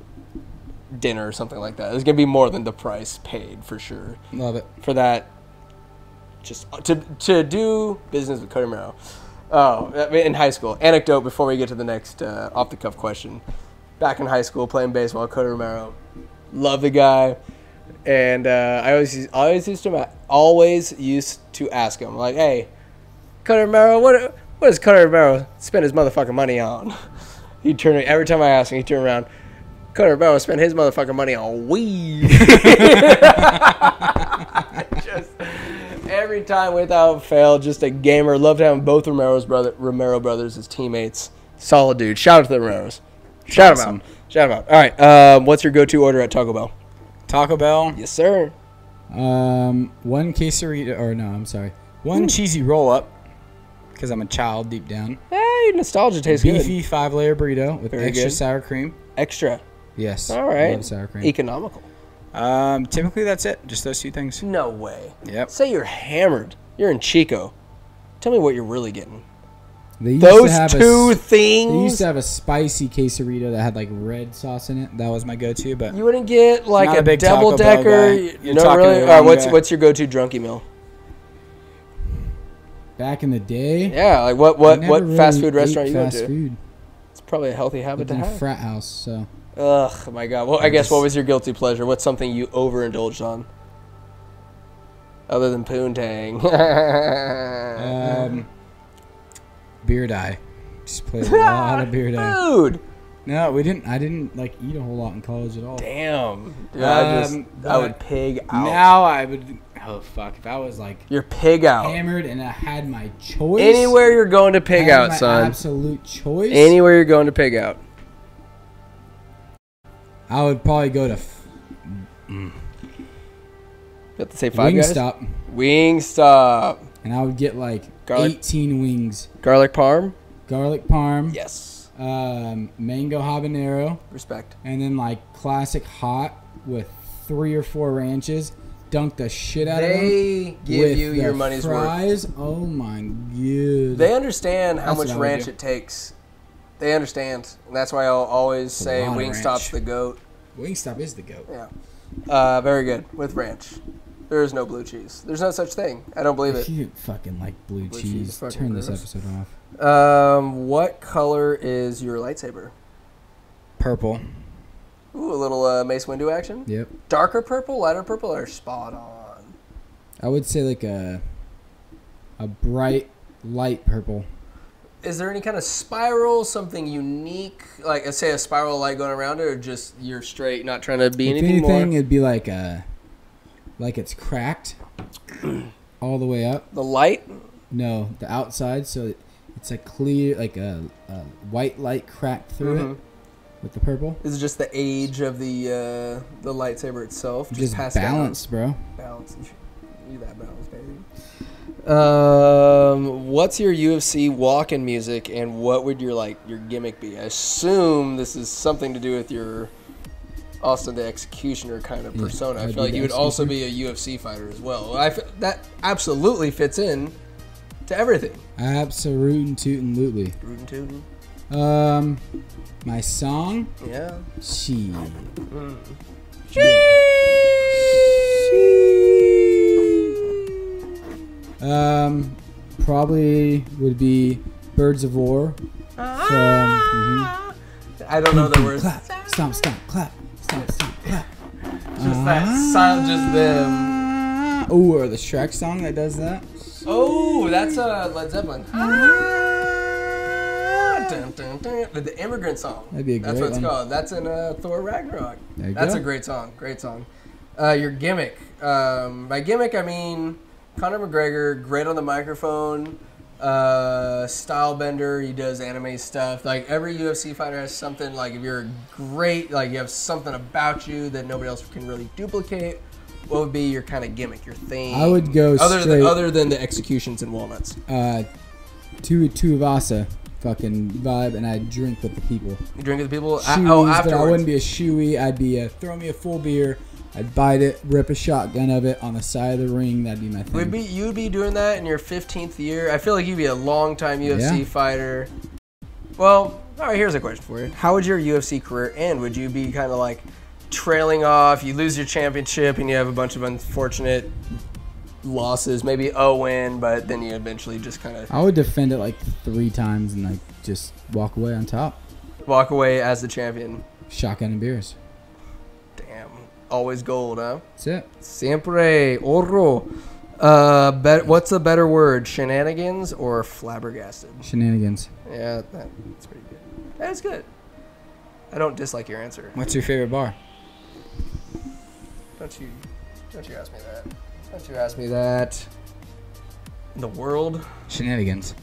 dinner or something like that. It's gonna be more than the price paid for sure Love it. for that. Just to to do business with Cody Romero. Oh, in high school. Anecdote before we get to the next uh, off the cuff question. Back in high school, playing baseball, Cody Romero, love the guy, and uh, I always used- always used to always used to ask him like, "Hey, Cody Romero, what what does Cody Romero spend his motherfucking money on?" He'd turn every time I asked him, he'd turn around. Cody Romero spent his motherfucking money on weed. every time without fail, just a gamer. Loved having both Romero's brother Romero brothers as teammates. Solid dude. Shout out to the Romeros. Shout them Awesome. out. Shout them out. All right. Um, what's your go-to order at Taco Bell? Taco Bell. Yes, sir. Um, one quesarito, or no, I'm sorry, one cheesy roll up, because I'm a child deep down. Hey, nostalgia tastes good. Beefy five layer burrito with Very extra good. sour cream. Extra. Yes. All right. Love sour cream. Economical. Um, typically that's it. Just those two things. No way. Yep. Say you're hammered. You're in Chico. Tell me what you're really getting. They used Those to have two a, They used to have a spicy quesarito that had like red sauce in it. That was my go-to, but You wouldn't get like a, a big double decker. You You're know, really. All right, what's guy. what's your go-to drunky meal? back in the day, Yeah, like what I what never what fast food restaurant ate you went fast to? food. It's probably a healthy habit Lived to in a have. frat house, so Ugh, my God. Well, I guess what was your guilty pleasure? What's something you overindulged on? Other than poontang. um, beer die. Just played a lot of beer die. Food. No, we didn't. I didn't like eat a whole lot in college at all. Damn. Dude, I just Um, I would pig out. Now I would. Oh fuck! If I was like You're pig out. hammered and I had my choice, Anywhere you're going to pig out, my son. Absolute choice. Anywhere you're going to pig out. I would probably go to f- You have to say five guys. Wingstop, Wingstop. and I would get like Garlic- 18 wings, Garlic parm. garlic parm, Yes. um, mango habanero, Respect. and then like classic hot with three or four ranches. Dunk the shit out of them. They give you your money's worth. fries. Oh my god! They understand how That's much what I would ranch it takes. They understand. And that's why I'll always say Wingstop's ranch. the goat. Wingstop is the goat. Yeah. Uh, very good with ranch. There is no blue cheese. There's no such thing. I don't believe it. you fucking like blue, Blue cheese cheese, turn this gross. episode off. Um, what color is your lightsaber? Purple. Ooh, a little uh, Mace Windu action. Yep. Darker purple, lighter purple, or spot on? I would say like a a bright light purple. Is there any kind of spiral, something unique, like say a spiral light going around it, or just you're straight, not trying to be if anything, anything, more? it'd be like a like it's cracked all the way up. The light. No, the outside, so it, it's a clear, like a, a white light cracked through Mhm. it with the purple. Is it just the age of the uh, the lightsaber itself? Just, Just balance, bro. Balance. You that balance, baby. Um, what's your UFC walk-in music, and what would your like your gimmick be? I assume this is something to do with your Austin the Executioner kind of Yeah, persona. I I'd feel like you would also be a UFC fighter as well. I f- that absolutely fits in to everything. Absolute tootin' lootly. Rootin' tootin'. Um, my song, Yeah. She. she. Um, probably would be Birds of War from. mhm. I don't know the words. Clap, stomp, stomp, clap, stomp, stomp, clap. Just that sound, just them. Ooh, or the Shrek song that does that. Oh, that's uh, Led Zeppelin. Dun, dun, dun. The, immigrant song. That'd be a That's what it's one. called. That's in uh, Thor Ragnarok. That's go. a great song. Great song. Uh, your gimmick. Um, by gimmick, I mean Conor McGregor, great on the microphone, uh, style bender. He does anime stuff. Like every UFC fighter has something. Like if you're great, like you have something about you that nobody else can really duplicate. What would be your kind of gimmick, your thing? I would go other straight- than other than the executions and walnuts. Uh, tu Tuivasa fucking vibe, and I'd drink with the people. You drink with the people. Uh, oh, but I wouldn't be a shoey. I'd be a throw me a full beer. I'd bite it, rip a shotgun of it on the side of the ring. That'd be my thing. Would be you'd be doing that in your 15th year? I feel like you'd be a long time UFC Yeah. fighter. Well, all right. Here's a question for you: How would your UFC career end? Would you be kind of like trailing off? You lose your championship, and you have a bunch of unfortunate losses. Maybe a win, but then you eventually just kind of I would defend it like three times and like just walk away on top. walk away as the champion. Shotgun and beers. Always gold, huh? That's it. Siempre oro. Uh, bet, what's a better word, shenanigans or flabbergasted? Shenanigans. Yeah, that, that's pretty good. That's good. I don't dislike your answer. What's your favorite bar? Don't you? Don't you ask me that? Don't you ask me that? In the world? Shenanigans.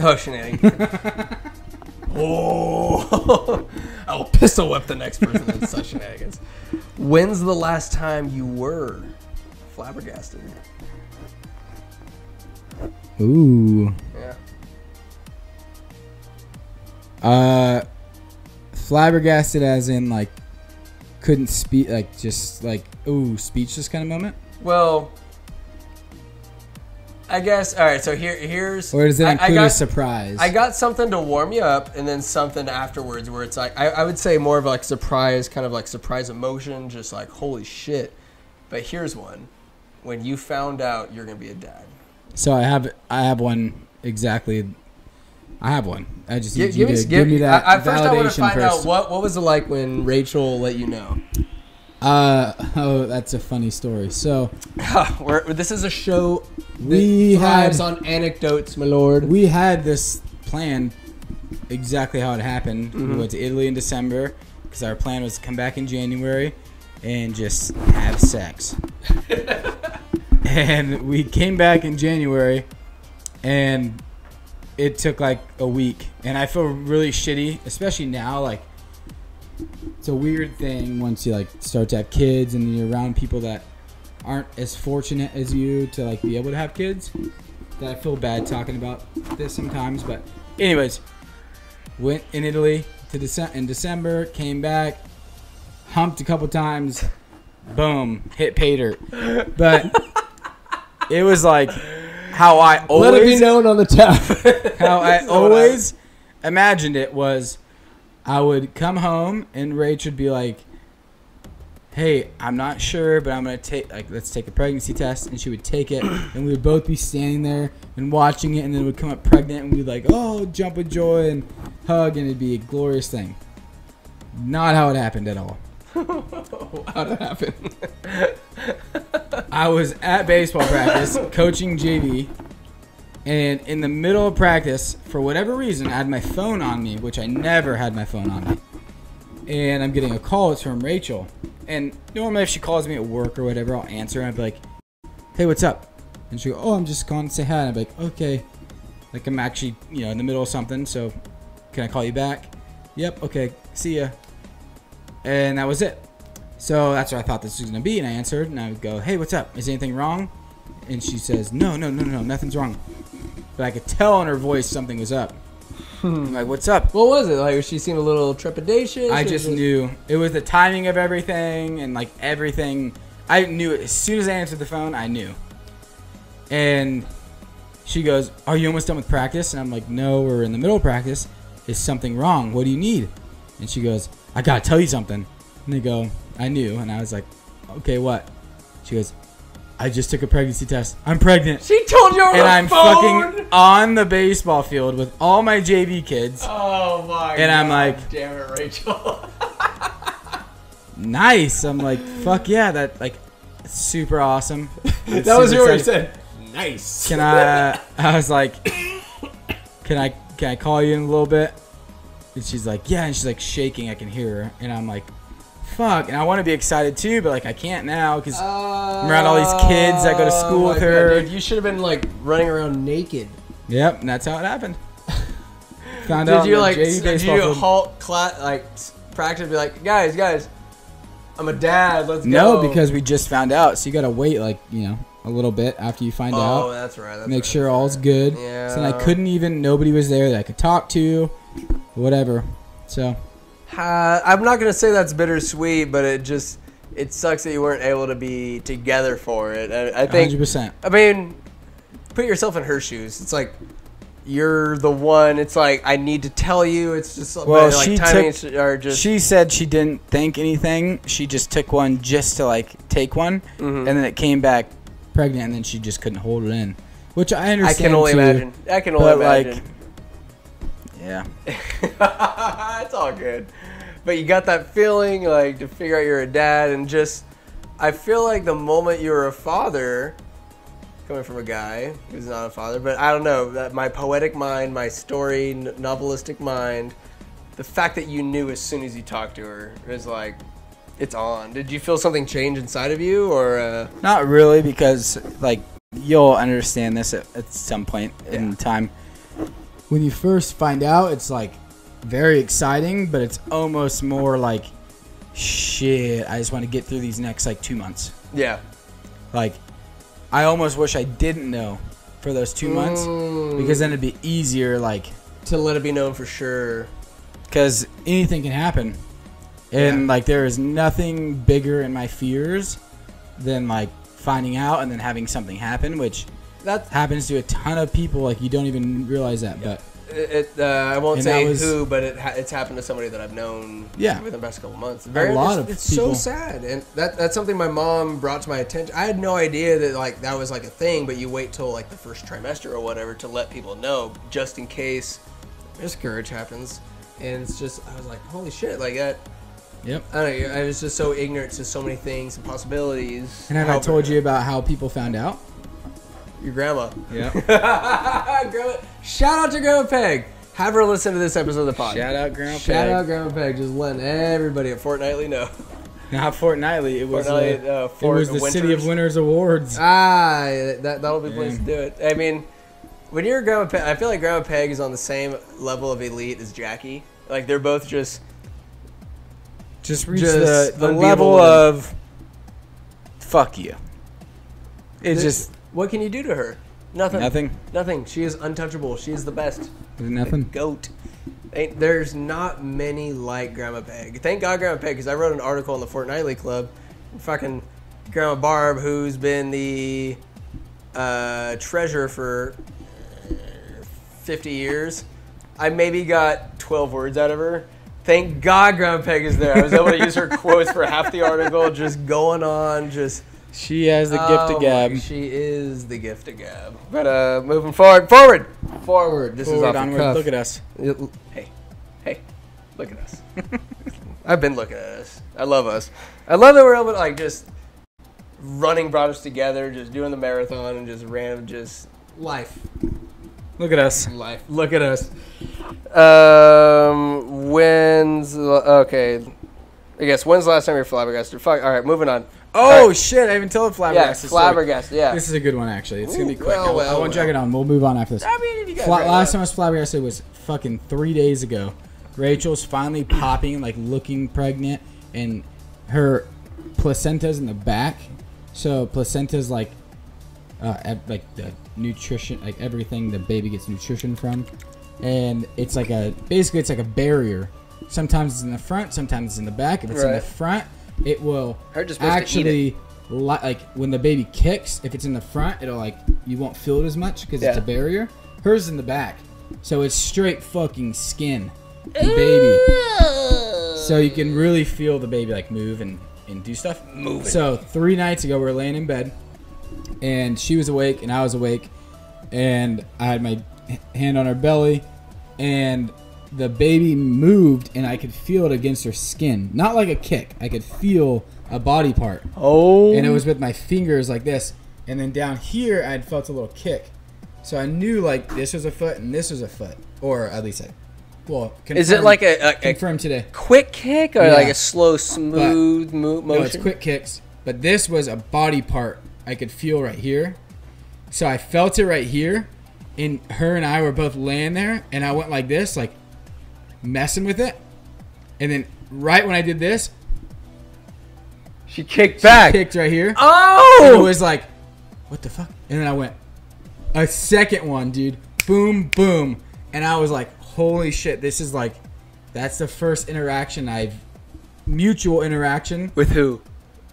Oh, shenanigans. oh, I will pistol whip the next person that says shenanigans. When's the last time you were flabbergasted? Ooh. Yeah. Uh, flabbergasted as in like couldn't speak, like just like ooh, speechless kind of moment, Well, I guess. All right. So here, here's. or does it I- I got- a surprise? I got something to warm you up, and then something afterwards where it's like I, I would say more of like surprise, kind of like surprise emotion, just like holy shit. But here's one: when you found out you're gonna be a dad. so I have I have one exactly. I have one. I just need Give, you give me, give, give me that I, I first, I want to validation find out first. what what was it like when Rachel let you know. Uh oh, that's a funny story. So We're, this is a show We thrives had- on anecdotes, my lord. we had this plan exactly how it happened. Mm-hmm. We went to Italy in December because our plan was to come back in January and just have sex. and we came back in January and it took like a week and I feel really shitty, especially now like it's a weird thing once you like start to have kids and you're around people that aren't as fortunate as you to like be able to have kids that I feel bad talking about this sometimes, but anyways, went in Italy to Dece- in December, came back, humped a couple times, boom, hit pay dirt. But it was like how I always Let it be known on the tap. how I always imagined it was I would come home and Rach would be like, "Hey, I'm not sure, but I'm gonna take like let's take a pregnancy test," and she would take it, and we would both be standing there and watching it, and then it would come up pregnant, and we'd like, "Oh, jump with joy and hug," and it'd be a glorious thing. Not how it happened at all. How'd it happen? I was at baseball practice coaching JV, and in the middle of practice, for whatever reason, I had my phone on me, which I never had my phone on me. And I'm getting a call. It's from Rachel. And normally, if she calls me at work or whatever, I'll answer. And I'd be like, "Hey, what's up?" And she go, "Oh, I'm just calling to say hi." And I'd be like, "Okay." Like I'm actually, you know, in the middle of something. So, can I call you back? Yep. Okay. See ya. And that was it. So that's what I thought this was gonna be, and I answered, and I would go, "Hey, what's up? Is anything wrong?" And she says, "No, no, no, no, nothing's wrong." But I could tell in her voice something was up. I'm like, "What's up?" What was it? Like, she seemed a little trepidation. I just knew it was the timing of everything, and like everything. I knew it as soon as I answered the phone. I knew. And she goes, "Are you almost done with practice?" And I'm like, "No, we're in the middle of practice. Is something wrong? What do you need?" And she goes, "I gotta tell you something." And they go, "I knew," and I was like, "Okay, what?" She goes, "I just took a pregnancy test. I'm pregnant." She told you over And I'm phone. fucking on the baseball field with all my JV kids. Oh my. And I'm God, like- damn it, Rachel. nice. I'm like, fuck yeah, that like super awesome. that was what he said. Nice. Can I? I was like, can I? Can I call you in a little bit? And she's like, yeah. And she's like shaking. I can hear her. And I'm like, fuck. And I want to be excited too, but like I can't now because I'm around all these kids that go to oh school with her. dude, you should have been like running around naked. yep. And that's how it happened. Found Did out you like? Did you field. halt class like practice? Be like, guys, guys, I'm a dad. Let's No, go. No, because we just found out. So you gotta wait like you know a little bit after you find oh, out. Oh, that's right. That's make right, sure all's right. good. Yeah. So then I couldn't even. Nobody was there that I could talk to. Whatever. So Uh, I'm not gonna say that's bittersweet, but it just it sucks that you weren't able to be together for it. I, I think. hundred percent. I mean, put yourself in her shoes. It's like you're the one. It's like I need to tell you. It's just Well, like she timing took- are just She said she didn't think anything. She just took one just to like take one, Mhm. and then it came back pregnant, and then she just couldn't hold it in. Which I I can only too, imagine. I can only but, like, imagine. Yeah. it's all good. But you got that feeling like to figure out you're a dad and just I feel like the moment you're a father coming from a guy who's not a father, but I don't know, that my poetic mind, my story novelistic mind, the fact that you knew as soon as you talked to her is like it's on. Did you feel something change inside of you or uh Not really, because like you'll understand this at, at some point in time. When you first find out, it's like very exciting, but it's almost more like shit. I just want to get through these next like two months. yeah. Like, I almost wish I didn't know for those two months Mm, because then it'd be easier. Like, to let it be known for sure. because anything can happen, and Yeah. like there is nothing bigger in my fears than like finding out and then having something happen, which That's happens to a ton of people. Like you don't even realize that, but It, uh, I won't And say that was- who, but it ha- it's happened to somebody that I've known Yeah. within the past couple months. lot it's, of it's so sad, and that that's something my mom brought to my attention. I had no idea that like that was like a thing, but you wait till like the first trimester or whatever to let people know, just in case miscarriage happens. And it's just I was like, holy shit, like that. yep. I don't know. I was just so ignorant to so many things and possibilities. And have I How- told you about how people found out? Your grandma? Yeah. grandma, shout out to Grandma Peg. Have her listen to this episode of the podcast. Shout out Grandma Shout Peg. out Grandma Peg, just letting everybody at Fortnightly know. Not fortnightly. It was. Fortnightly, uh, uh, it was the City of Winners Awards. Ah, that that'll be the place to do it. I mean, when you're Grandma Peg, I feel like Grandma Peg is on the same level of elite as Jackie. Like they're both just Just reach Just the, the level of fuck you. This- just what can you do to her? Nothing. nothing. Nothing. She is untouchable. She is the best. There's nothing. Goat. Ain't, there's not many like Grandma Peg. Thank God Grandma Peg, because I wrote an article in the Fortnightly Club. Fucking Grandma Barb, who's been the uh, treasurer for 50 years. I maybe got 12 words out of her. Thank God Grandma Peg is there. I was able to use her quotes for half the article, just going on, just She has the gift Oh of gab. She is the gift of gab. But uh, moving forward, forward, forward. This Forward, is off onward. the cuff. Look at us. Hey, hey, look at us. I've been looking at us. I love us. I love that we're able to like just running brothers together, just doing the marathon and just random, just life, Look at us. life. Look at us. Um, when's okay? I guess when's the last time you were flabbergasted? Fuck. All right, moving on. Oh shit! I haven't told Yeah, flabbergasted. story. flabbergasted. Yeah. This is a good one actually. It's gonna be quick. well, I, well, I won't drag well. it on. We'll move on after this. I mean, you Fla- read last time I was flabbergasted was fucking three days ago. Rachel's finally popping, like looking pregnant, and her placenta's in the back. So placenta's like, uh, ev- like the nutrition, like everything the baby gets nutrition from, and it's like a basically it's like a barrier. Sometimes it's in the front, sometimes it's in the back. If it's in the front, it will Her just supposed to actually li- like when the baby kicks. If it's in the front, it'll like you won't feel it as much because it's a barrier. Hers is in the back, so it's straight fucking skin, and baby. So you can really feel the baby like move and, and do stuff. Moving. So three nights ago, we were laying in bed, and she was awake and I was awake, and I had my hand on her belly, and the baby moved, and I could feel it against her skin. Not like a kick. I could feel a body part, Oh. and it was with my fingers like this, and then down here I had felt a little kick, so I knew like this was a foot and this was a foot, or at least I, well, Is it like a, a, a confirmed today? quick kick or Yeah. like a slow, smooth mo- motion? No, it's quick kicks, but this was a body part I could feel right here. So I felt it right here, and her and I were both laying there, and I went like this, like messing with it, and then right when I did this, She kicked back. kicked right here. Oh! And it Oh! was like, what the fuck? And then I went a second one, dude. Boom, boom, and I was like, holy shit, this is like, that's the first interaction I've mutual interaction With who?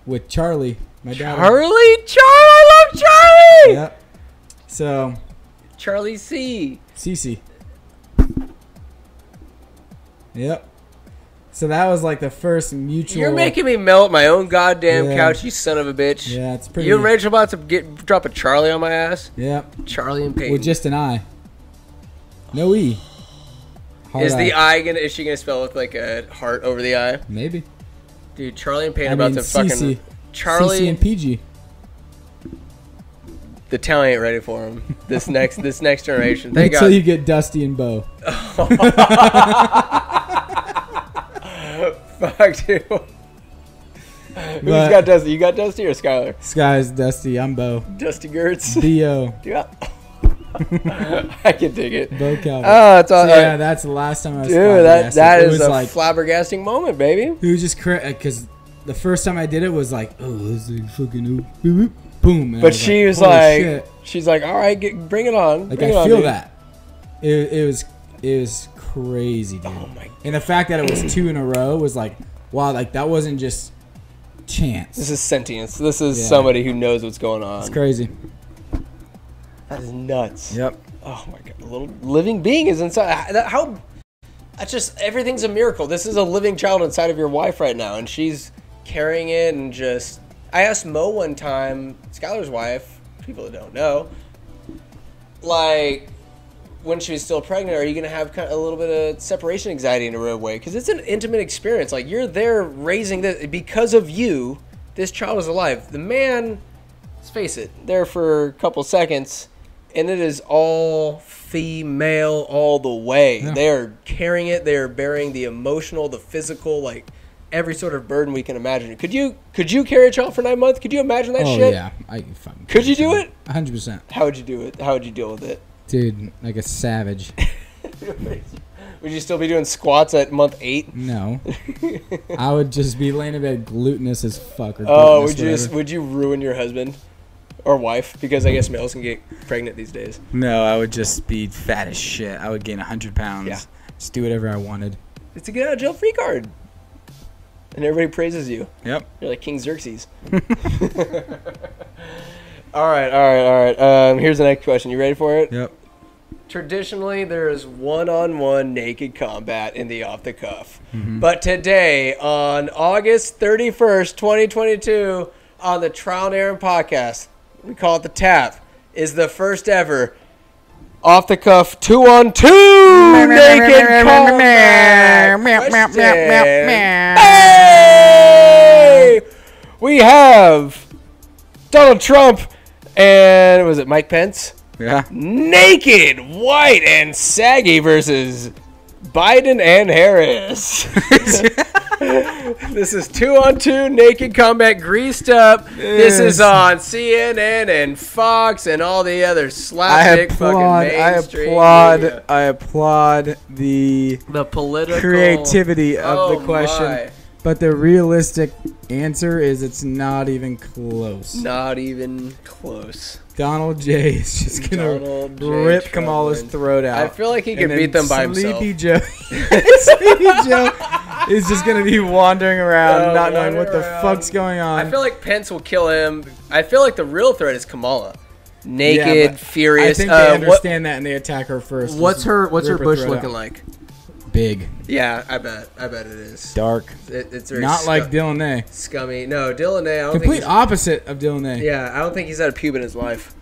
with Charlie, my dad. Charlie? Charlie! I love Charlie! Yep. So, Charlie C. Cece. Yep. So that was like the first mutual. You're making me melt my own goddamn Yeah. couch, you son of a bitch. Yeah, it's pretty. You and Rachel about to get drop a Charlie on my ass? Yep. Charlie and Peyton. With just an I. No E. Hard is the I. Gonna is she gonna spell with like a heart over the I? Maybe. Dude, Charlie and Peyton I about mean, to fucking Charlie CC and PG. The town ain't ready for him. This next this next generation. Thank Wait till God. you get Dusty and Bo. Fuck dude. Who's But- got Dusty? You got Dusty or Skylar? Sky's Dusty. I'm Bo. Dusty Gertz. B.O. yeah. I can dig it. Bo Calvin. Oh, it's all So, yeah, that's the last time I was Dude, that that is a like, flabbergasting moment, baby. It was just because uh, the first time I did it was like, oh, this is fucking oop, boop, boop, boom. But she was like, shit." she's like, all right, get, bring it on. like bring I on, feel dude." that. It, it was it was crazy, dude. Oh my! And the fact that it was two in a row was like, wow, like that wasn't just chance. This is sentience. This is Yeah. somebody who knows what's going on. it's crazy. That is nuts. Yep. Oh my god, a little living being is inside. How? That's just everything's a miracle. This is a living child inside of your wife right now, and she's carrying it and just. I asked Mo one time, Skylar's wife, people that don't know, like when she was still pregnant, are you going to have kind of a little bit of separation anxiety in a real way? Because it's an intimate experience. Like you're there raising this because of you. This child is alive. The man, let's face it, there for a couple seconds, and it is all female all the way. Yeah. They are carrying it. They are bearing the emotional, the physical, like every sort of burden we can imagine. Could you could you carry a child for nine months? Could you imagine that oh shit? yeah, I fucking. Could you do it? hundred percent, How would you do it? How would you deal with it? dude? Like a savage. Would you still be doing squats at month eight? No, I would just be laying in bed glutinous as fuck. Or Oh, would you just would you ruin your husband or wife? Because I guess males can get pregnant these days. No, I would just be fat as shit. I would gain hundred pounds. Yeah. Just do whatever I wanted. It's a get out of jail free card, and everybody praises you. Yep. You're like King Xerxes. all right, all right, all right. Um, here's the next question. You ready for it? Yep. Traditionally, there is one-on-one naked combat in the off the cuff. Mm-hmm. But today, on August 31st, 2022, on the Trial and Aaron podcast, we call it the Tap, is the first ever off the cuff two on two naked combat. Hey! We have Donald Trump and was it Mike Pence? Yeah. naked, white, and saggy versus Biden and Harris. this is two on two naked combat greased up. This is on CNN and Fox and all the other I slapstick applaud. fucking I mainstream applaud. media. I applaud the the political creativity of Oh the question, my. but the realistic answer is it's not even close. Not even close. Donald J is just gonna Donald rip Trump Kamala's throat out. I feel like he And could beat them by Sleepy himself. Joe. Sleepy Joe is just gonna be wandering around, not knowing what the around. fuck's going on. I feel like Pence will kill him. I feel like the real threat is Kamala. Naked, but furious. I think they Uh, what- understand that and they attack her first. what's her What's her bush looking out. like? Big, Yeah, I bet. I bet it is. dark, It, it's very not like Dylan A. scummy. No, Dylan A. I don't Complete think. opposite of Dylan A. Yeah, I don't think he's had a pube in his life.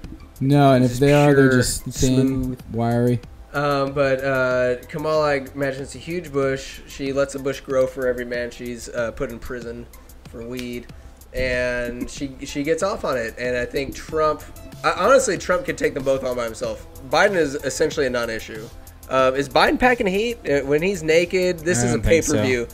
No, and if Just they are, they're pure, just thin, smooth. wiry. Um, but uh, Kamala, I imagine it's a huge bush. She lets a bush grow for every man she's uh, put in prison for weed. and she she gets off on it. And I think Trump, I, honestly, Trump could take them both on by himself. Biden is essentially a non-issue. Um, is Biden packing heat Uh, when he's naked? This I is a don't think so. pay-per-view,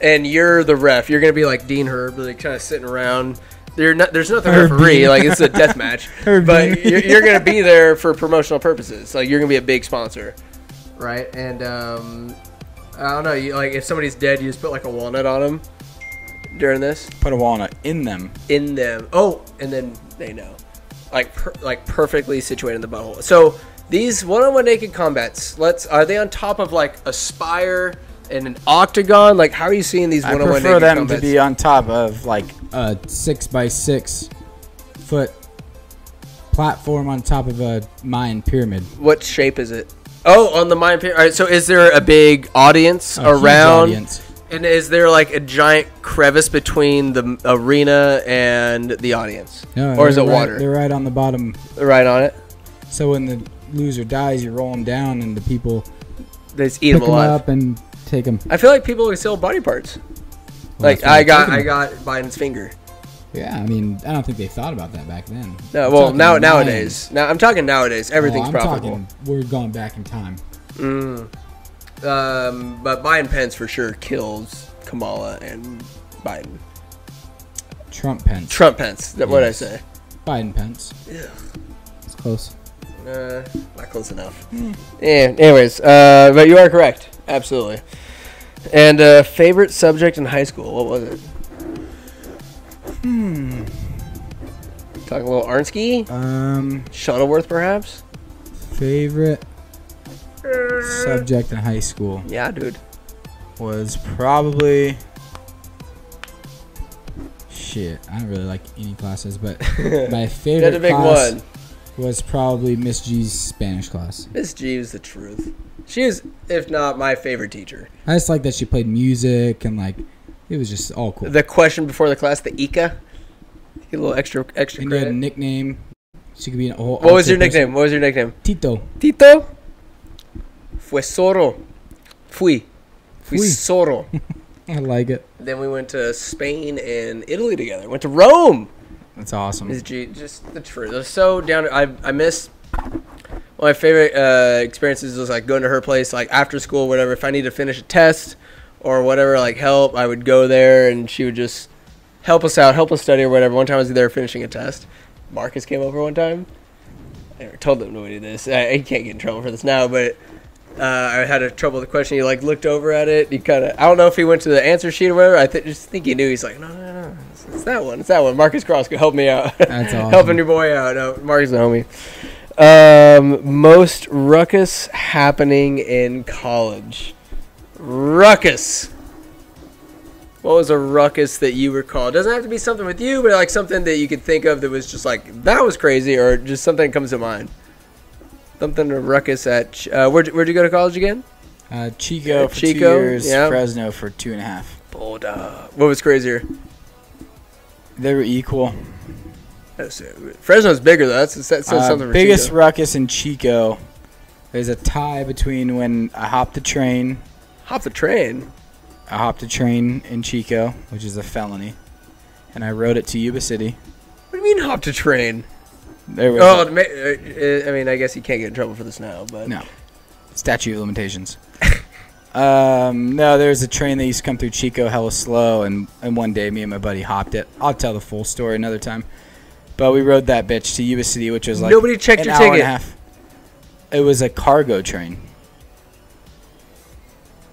and you're the ref. You're gonna be like Dean Herb, like kind of sitting around. There, not, there's nothing Herb referee. Dean. Like it's a death match, but you're, you're gonna be there for promotional purposes. Like you're gonna be a big sponsor, right? And um, I don't know. You like if somebody's dead, you just put like a walnut on them during this Put a walnut in them. in them. Oh, and then they know, like per, like perfectly situated in the butthole. So these one-on-one naked combats. Let's are they on top of like a spire and an octagon? Like how are you seeing these I one-on-one prefer naked them combats? to be on top of like a six by six foot platform on top of a Mayan pyramid. what shape is it? Oh, on the Mayan pyramid. All right. So is there a big audience A huge around? audience. And is there like a giant crevice between the arena and the audience? No, or is it right- water? They're right on the bottom. Right on it. So when the loser dies, you roll them down, and the people They just eat pick them alive. up and take them. I feel like people would sell body parts. like I got, I got Biden's finger. Yeah, I mean, I don't think they thought about that back then. No, well, now nowadays, now I'm talking nowadays. Everything's Oh, I'm profitable. talking. We're going back in time. Mm. Um, but Biden Pence for sure kills Kamala and Biden. Trump Pence. Trump Pence. That what I say. Biden Pence. Yeah, It's close. Uh, not close enough. Yeah. Anyways, uh, but you are correct. Absolutely. And uh, favorite subject in high school? What was it? Hmm. Talking a little Arnsky, Um, Shuttleworth, perhaps. favorite subject in high school Yeah, dude. was probably shit. I don't really like any classes, but my favorite Had to big class one. Was probably Miss G's Spanish class. Miss G was the truth. She is, if not my favorite teacher. I just like that she played music and like it was just all cool. The question before the class, the Ika. A little extra extra and you had a nickname. She could be an whole. What was your person. nickname? What was your nickname? Tito. Tito. Fue Zorro. Fui. Fui Fui. Zorro. I like it. then we went to Spain and Italy together. Went to Rome. That's awesome. G, just the truth. So down. To, I I miss. One of my favorite uh, experiences was like going to her place, like after school, whatever. If I need to finish a test or whatever, like help, I would go there and she would just help us out, help us study or whatever. One time I was there finishing a test. Marcus came over one time. I told them nobody this. I, he can't get in trouble for this now, but uh, I had a trouble with the question. He like looked over at it. He kind of I don't know if he went to the answer sheet or whatever. I th- just think he knew. He's like, no, no, no, it's, it's that one. It's that one. Marcus Cross could help me out. That's awesome. Helping your boy out. No, Marcus is a homie. Um, most ruckus happening in college. Ruckus. What was a ruckus that you recall? It doesn't have to be something with you, but like something that you could think of that was just like that was crazy, or just something that comes to mind. Something to ruckus at. Uh, where'd, where'd you go to college again? Uh, Chico Uh, for Chico, two years. yeah. Fresno for two and a half. Boulder. What was crazier? They were equal. That's. Fresno's bigger though. That's, that says Uh, something biggest Chico. ruckus in Chico. There's a tie between when I hopped the train. Hop the train. I hopped a train in Chico, which is a felony, and I rode it to Yuba City. What do you mean hop the train? There was Oh, ma- uh, I mean, I guess you can't get in trouble for this now, but no statute of limitations. um, no, there was a train that used to come through Chico hella slow, and, and one day me and my buddy hopped it. I'll tell the full story another time. But we rode that bitch to Yuba City, which was like nobody checked an your hour and ticket. a half. It was a cargo train.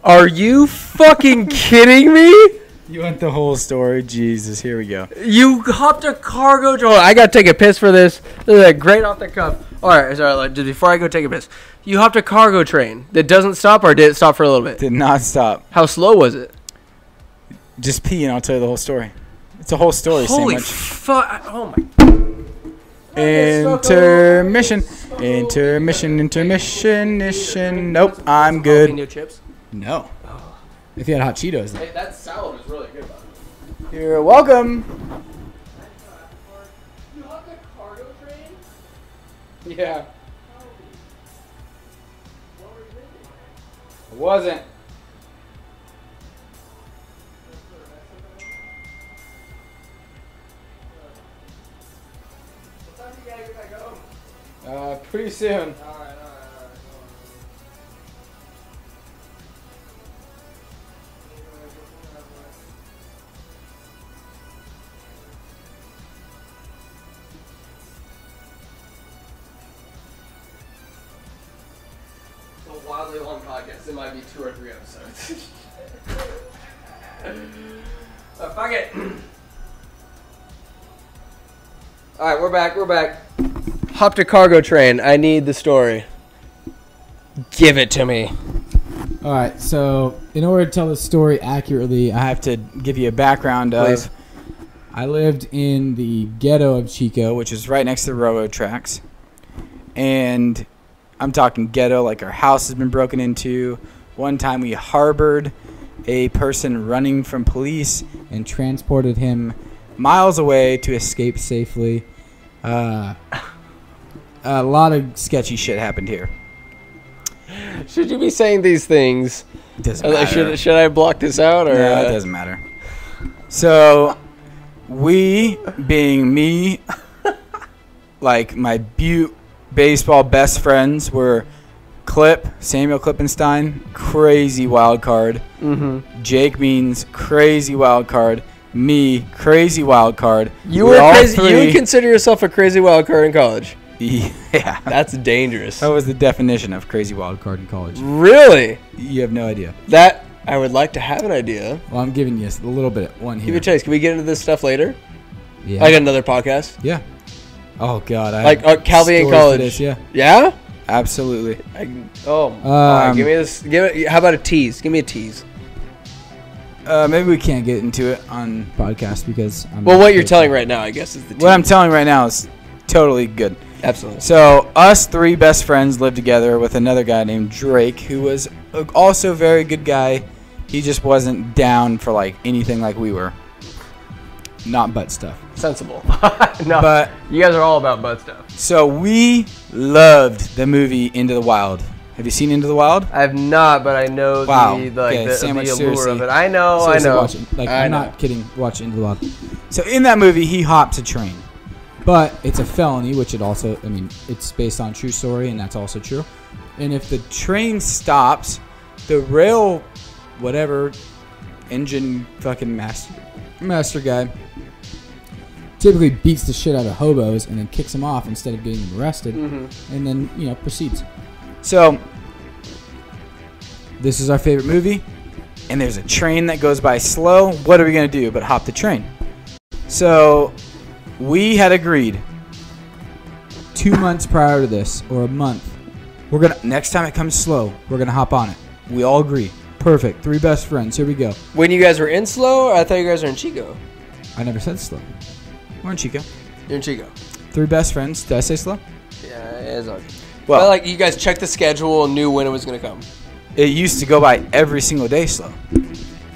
Are you fucking kidding me? You want the whole story? Jesus, here we go. You hopped a cargo train. Oh, I gotta take a piss for this. This is like great off the cuff. All right, sorry. Like, just before I go take a piss, you hopped a cargo train that doesn't stop, or did it stop for a little bit? Did not stop. How slow was it? Just pee and I'll tell you the whole story. It's a whole story. Holy sandwich. fuck! Oh my. Intermission. Intermission. Intermission. Intermission. Nope, I'm good. Jalapeno chips. No. If you had hot Cheetos. Hey, that salad was really good, buddy. You're welcome. You have the cargo train? Yeah. It wasn't. Uh, pretty soon. Uh, wildly long podcast. It might be two or three episodes. uh, fuck it. All right, we're back. We're back. Hopped a cargo train. I need the story. Give it to me. All right, so in order to tell the story accurately, I have to give you a background of. Please. I lived in the ghetto of Chico, which is right next to the railroad tracks, and I'm talking ghetto, like our house has been broken into. One time we harbored a person running from police and transported him miles away to escape safely. Uh, a lot of sketchy shit happened here. Should you be saying these things? It doesn't Uh, matter. Should, should I block this out or? No, uh, it doesn't matter. So, we, being me, like my Butte baseball best friends were Clip, Samuel Klippenstein, crazy wild card. Mm-hmm. Jake Means, crazy wild card. Me, crazy wild card. You We're were crazy. You would consider yourself a crazy wild card in college. Yeah. That's dangerous. That was the definition of crazy wild card in college. Really? You have no idea. That I would like to have an idea. Well, I'm giving you a little bit one Give here. me a chase. Can we get into this stuff later? Yeah. I got another podcast. yeah. Oh God. I Like uh, Calvie in college. this, yeah. Yeah. Absolutely. I, oh. all right, Um, give me this. Give it. How about a tease? Give me a tease. Uh, maybe we can't get into it on podcast because. I'm Well, what you're telling right now, I guess, is the tease. What I'm telling right now is totally good. Absolutely. So us three best friends lived together with another guy named Drake, who was also a very good guy. He just wasn't down for like anything like we were. Not butt stuff. Sensible. no. But you guys are all about butt stuff. so we loved the movie Into the Wild. Have you seen Into the Wild? I have not, but I know Wow. the like Okay, the, Sandwich, the allure seriously. of it. I know. Seriously, I know. Watch it. Like I I'm know. not kidding. Watch Into the Wild. So in that movie, he hops a train, but it's a felony, which it also. I mean, it's based on true story, and that's also true. And if the train stops, the rail, whatever, engine fucking master, master guy, typically beats the shit out of hobos and then kicks them off instead of getting them arrested, Mhm. and then you know proceeds. So this is our favorite movie, and there's a train that goes by slow. What are we gonna do but hop the train? So we had agreed two months prior to this, or a month, we're gonna next time it comes slow, we're gonna hop on it. We all agree. Perfect. Three best friends. Here we go. When you guys were in slow, I thought you guys were in Chico. I never said slow. We're in Chico. You're in Chico. Three best friends. Did I say slow? Yeah, it's okay. Well- but like you guys checked the schedule and knew when it was gonna come. It used to go by every single day slow.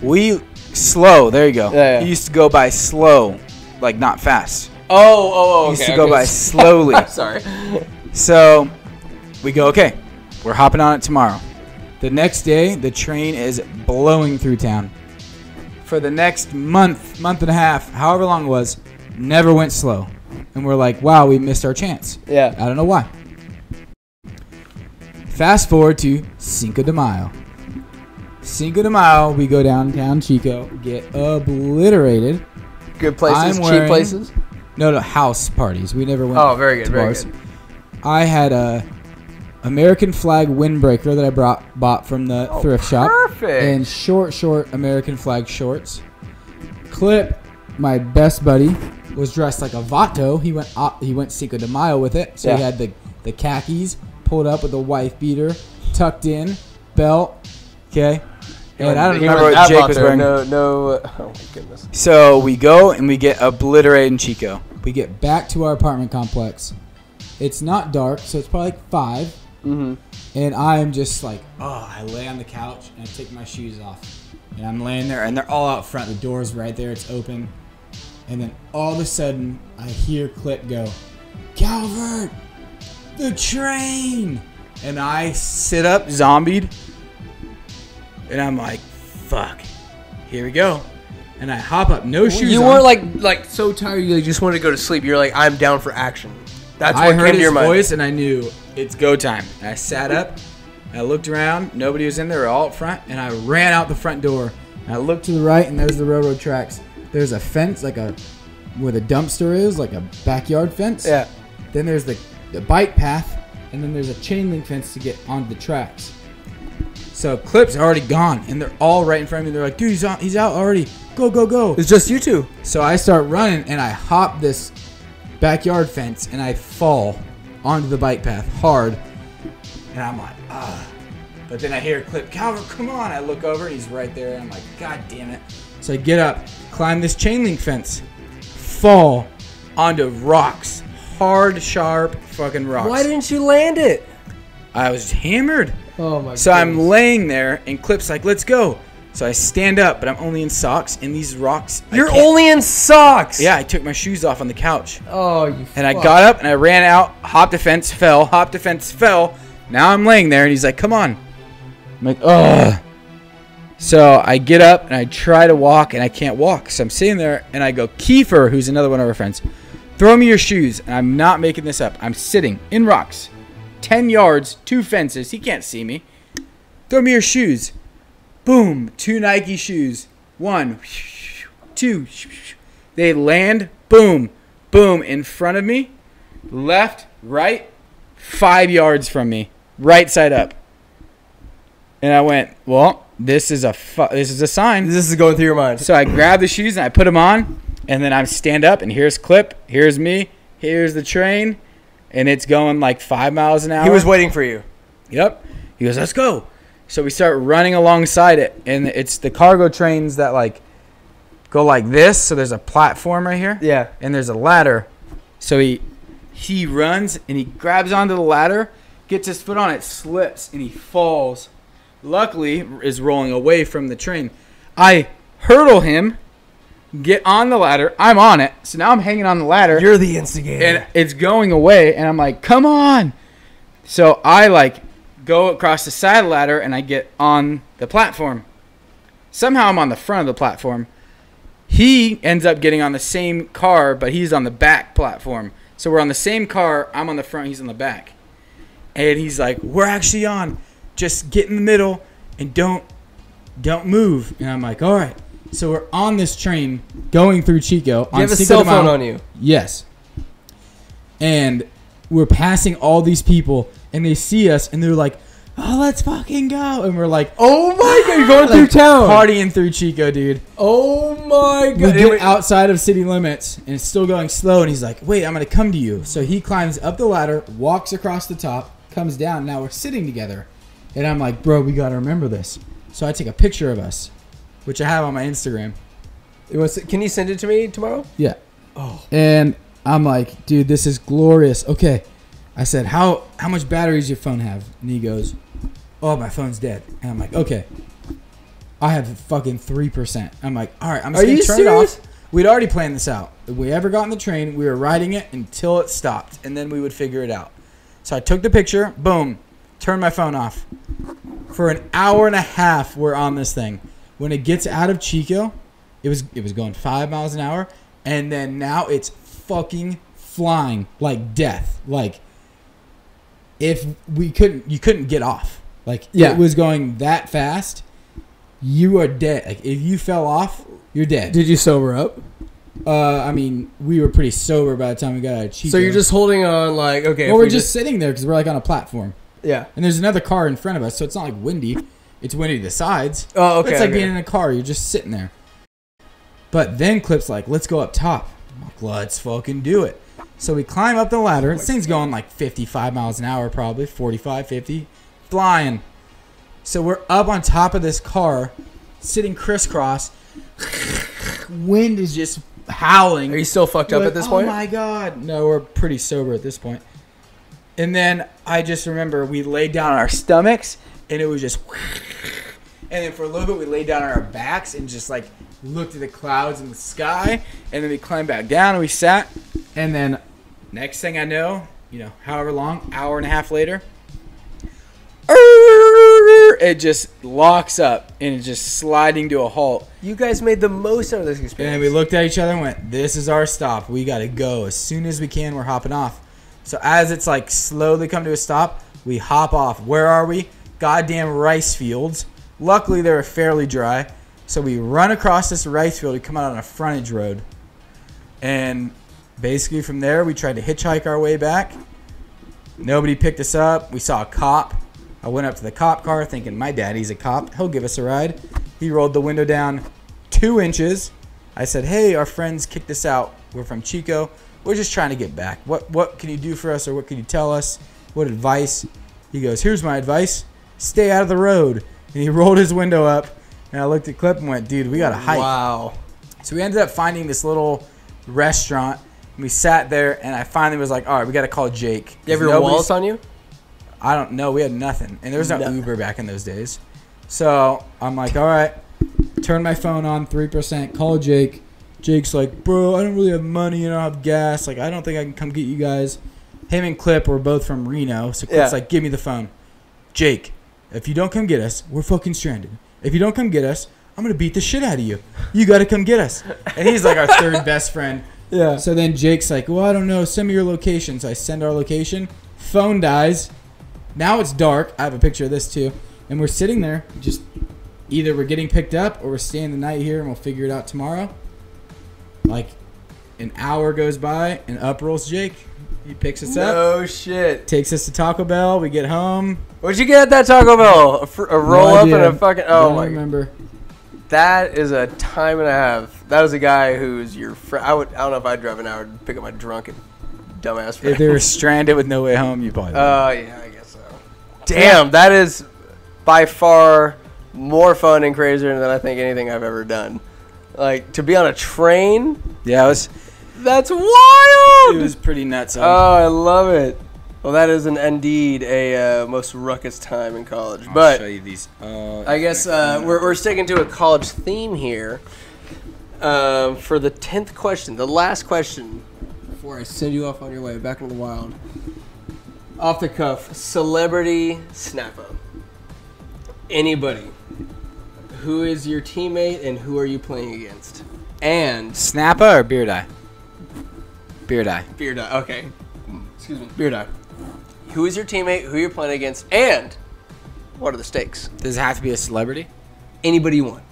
We slow. There you go. Yeah, yeah. It used to go by slow, like not fast. Oh, oh, oh. It used okay, to go okay. by slowly. Sorry. So we go, okay, we're hopping on it tomorrow. The next day, the train is blowing through town. For the next month, month and a half, however long it was, never went slow. And we're like, wow, we missed our chance. Yeah. I don't know why. Fast forward to Cinco de Mayo. Cinco de Mayo, we go downtown Chico, get obliterated. Good places, I'm cheap places. No, no, house parties. We never went. Oh, very good, very bars. good. I had a American flag windbreaker that I brought bought from the Oh, thrift shop, perfect. and short, short American flag shorts. Clip, my best buddy, was dressed like a vato. He went op- he went Cinco de Mayo with it, so he had the the khakis pulled up with a wife beater, tucked in, belt. Okay, and I don't remember what that Jake was wearing. No, no. Oh my goodness. So we go and we get obliterated in Chico. We get back to our apartment complex. It's not dark, so it's probably like five. Mm-hmm. And I'm just like, oh, I lay on the couch and I take my shoes off. And I'm laying there and they're all out front. The door's right there, it's open. And then all of a sudden, I hear Clip go, Calvert, the train. And I sit up, zombied. And I'm like, fuck, here we go. And I hop up, no shoes You on. weren't like like so tired. You just wanted to go to sleep. You're like, I'm down for action. That's what I heard came to his your mind. voice and I knew it's go time. And I sat up, I looked around, nobody was in there, all up front, and I ran out the front door. I looked to the right, and there's the railroad tracks. There's a fence, like a where the dumpster is, like a backyard fence. Yeah. Then there's the, the bike path, and then there's a chain link fence to get onto the tracks. So Clip's already gone, and they're all right in front of me. They're like, dude, he's out, he's out already. Go, go, go. It's just you two. So I start running, and I hop this backyard fence, and I fall onto the bike path hard. And I'm like, ah. But then I hear Clip, Calvin, come on. I look over, and he's right there, and I'm like, God damn it. So I get up, climb this chain link fence, fall onto rocks. Hard, sharp fucking rocks. Why didn't you land it? I was hammered. Oh my god. So I'm laying there, and Clip's like, let's go. So I stand up, but I'm only in socks, and these rocks. You're only in socks. Yeah, I took my shoes off on the couch. Oh, you. And I got up and I ran out, hopped a fence, fell, hopped a fence, fell. Now I'm laying there and he's like, come on. I'm like, ugh. So I get up and I try to walk and I can't walk. So I'm sitting there and I go, Kiefer, who's another one of our friends, throw me your shoes. And I'm not making this up. I'm sitting in rocks, 10 yards, two fences. He can't see me. Throw me your shoes. Boom, two Nike shoes. One, two. They land, boom, boom, in front of me, left, right, five yards from me, right side up. And I went, well, this is a fu- this is a sign. This is going through your mind. So I grab the shoes and I put them on, and then I stand up, and here's Clip, here's me, here's the train, and it's going like five miles an hour. He was waiting for you. Yep. He goes, let's go. So we start running alongside it, and it's the cargo trains that like go like this. So there's a platform right here, Yeah. and there's a ladder. So he he runs and he grabs onto the ladder, gets his foot on it, slips, and he falls. Luckily, is rolling away from the train. I hurdle him, get on the ladder. I'm on it, so now I'm hanging on the ladder. You're the instigator. and it's going away and i'm like come on. So i like go across the side ladder and i get on the platform. Somehow i'm on the front of the platform. He ends up getting on the same car but he's on the back platform. So we're on the same car. I'm on the front. He's on the back. And he's like we're actually on just get in the middle and don't don't move and i'm like all right so we're on this train going through chico you have a Cinco cell phone on you. Yes. And we're passing all these people, and they see us, and they're like, "Oh, let's fucking go!" And we're like, Oh my god, you're going like, through town. partying through Chico, dude." Oh my god! We get outside of city limits, and it's still going slow. And he's like, "Wait, I'm gonna come to you." So he climbs up the ladder, walks across the top, comes down. Now we're sitting together, and I'm like, "Bro, we gotta remember this." So I take a picture of us, which I have on my Instagram. Want to- Can you send it to me tomorrow? Yeah. Oh. And I'm like, dude, this is glorious. Okay. I said, how how much battery does your phone have? And he goes, oh, my phone's dead. And I'm like, okay. I have fucking three percent. I'm like, all right, I'm just Are gonna you turn serious? it off. We'd already planned this out. If we ever got on the train, we were riding it until it stopped, and then we would figure it out. So I took the picture, boom, turned my phone off. For an hour and a half, we're on this thing. When it gets out of Chico, it was it was going five miles an hour, and then now it's fucking flying like death. Like if we couldn't, you couldn't get off. Like Yeah. it was going that fast, you are dead. Like if you fell off, you're dead. Did you sober up? Uh, I mean, we were pretty sober by the time we got out of Chico. So you're just holding on, like, okay. well, we're we just, sitting there because we're like on a platform, Yeah. and there's another car in front of us, so it's not like windy. It's windy to the sides. Oh, okay. it's like okay. being in a car. You're just sitting there. But then Clip's like, let's go up top. Like, let's fucking do it. So we climb up the ladder. This thing's going like 55 miles an hour, probably 45, 50, flying. So we're up on top of this car, sitting crisscross. Wind is just howling. Are you still fucked up Like, at this point? oh point? my god. No, we're pretty sober at this point. And then I just remember we laid down on our stomachs and it was just and then for a little bit we laid down on our backs and just like looked at the clouds in the sky and then we climbed back down and we sat and then next thing I know, you know, however long, hour and a half later, it just locks up and it's just sliding to a halt. You guys made the most out of this And experience. then we looked at each other and went, "This is our stop. We got to go as soon as we can. We're hopping off." So as it's like slowly come to a stop, we hop off. Where are we? Goddamn rice fields. Luckily, they were fairly dry. So we run across this rice field. We come out on a frontage road. And basically from there, we tried to hitchhike our way back. Nobody picked us up. We saw a cop. I went up to the cop car thinking, my daddy's a cop. He'll give us a ride. He rolled the window down two inches. I said, hey, our friends kicked us out. We're from Chico. We're just trying to get back. What, what can you do for us or what can you tell us? What advice? He goes, here's my advice. Stay out of the road. And he rolled his window up. And I looked at Clip and went, dude, we got to hike. Wow. So we ended up finding this little restaurant. And we sat there, and I finally was like, all right, we got to call Jake. You have your wallets on you? I don't know. We had nothing, and there was no Nothing. Uber back in those days. So I'm like, all right, turn my phone on, three percent. Call Jake. Jake's like, bro, I don't really have money. And I don't have gas. Like, I don't think I can come get you guys. Him and Clip were both from Reno, so Clip's Yeah. like, give me the phone. Jake, if you don't come get us, we're fucking stranded. If you don't come get us, I'm gonna beat the shit out of you. You gotta come get us. And he's like our third best friend. Yeah. So then Jake's like, well, I don't know. Send me your location. So I send our location. Phone dies. Now it's dark. I have a picture of this too. And we're sitting there, just either we're getting picked up or we're staying the night here and we'll figure it out tomorrow. Like an hour goes by and up rolls Jake. He picks us up, No shit. takes us to Taco Bell. We get home. What'd you get at that Taco Bell? A, fr- a roll No up and a fucking. Oh my. remember. That is a time and a half. That was a guy who's your friend. I would. I don't know if I'd drive an hour to pick up my drunken, dumbass friend. If they were stranded with no way home, you probably. Oh yeah, I guess so. Damn, that is by far more fun and crazier than I think anything I've ever done. Like to be on a train. yeah, it was. That's wild. It was pretty nuts. Oh, I love it. Well, that is an indeed a uh, most ruckus time in college. I'll but show you these. Uh, I guess uh, we're, we're sticking to a college theme here. Um, for the tenth question, the last question, before I send you off on your way back into the wild. Off the cuff, celebrity snap up. Anybody. Who is your teammate and who are you playing against? And Snappa or beer die? Beer die. beer die. Okay, excuse me, beer die. Who is your teammate? Who you're playing against? And what are the stakes? Does it have to be a celebrity? Anybody you want.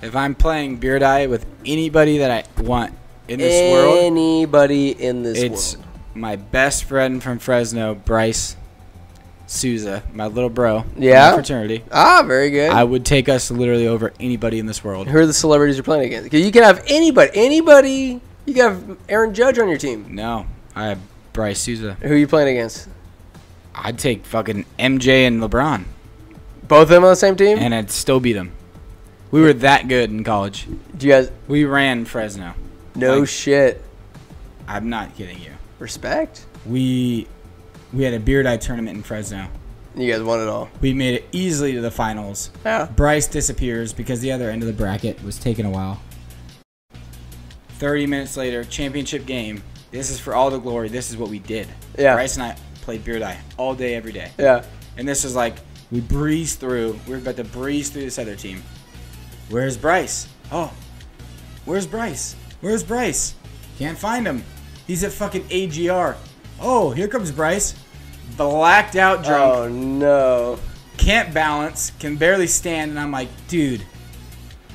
If I'm playing beer die with anybody that I want in this world, Anybody in this it's world. It's my best friend from Fresno, Bryce Souza, my little bro. Yeah? fraternity. Ah, very good. I would take us literally over anybody in this world. Who are the celebrities you're playing against? you can have anybody. Anybody. You can have Aaron Judge on your team. No, I have Bryce Souza. Who are you playing against? I'd take fucking MJ and LeBron, Both of them on the same team? and I'd still beat them. We were that good in college. Do you guys. We ran Fresno. No Like- shit. I'm not kidding you. Respect? We we had a beer die tournament in Fresno. You guys won it all. We made it easily to the finals. Yeah. Bryce disappears because the other end of the bracket was taking a while. 30 minutes later, championship game. This is for all the glory. This is what we did. Yeah. Bryce and I played beer die all day, every day. Yeah. And this is like, we breezed through. We are about to breeze through this other team. Where's Bryce? Oh, where's Bryce? Where's Bryce? Can't find him. He's at fucking AGR. Oh, here comes Bryce. Blacked out drunk Oh, no. can't balance, can barely stand, and I'm like, dude,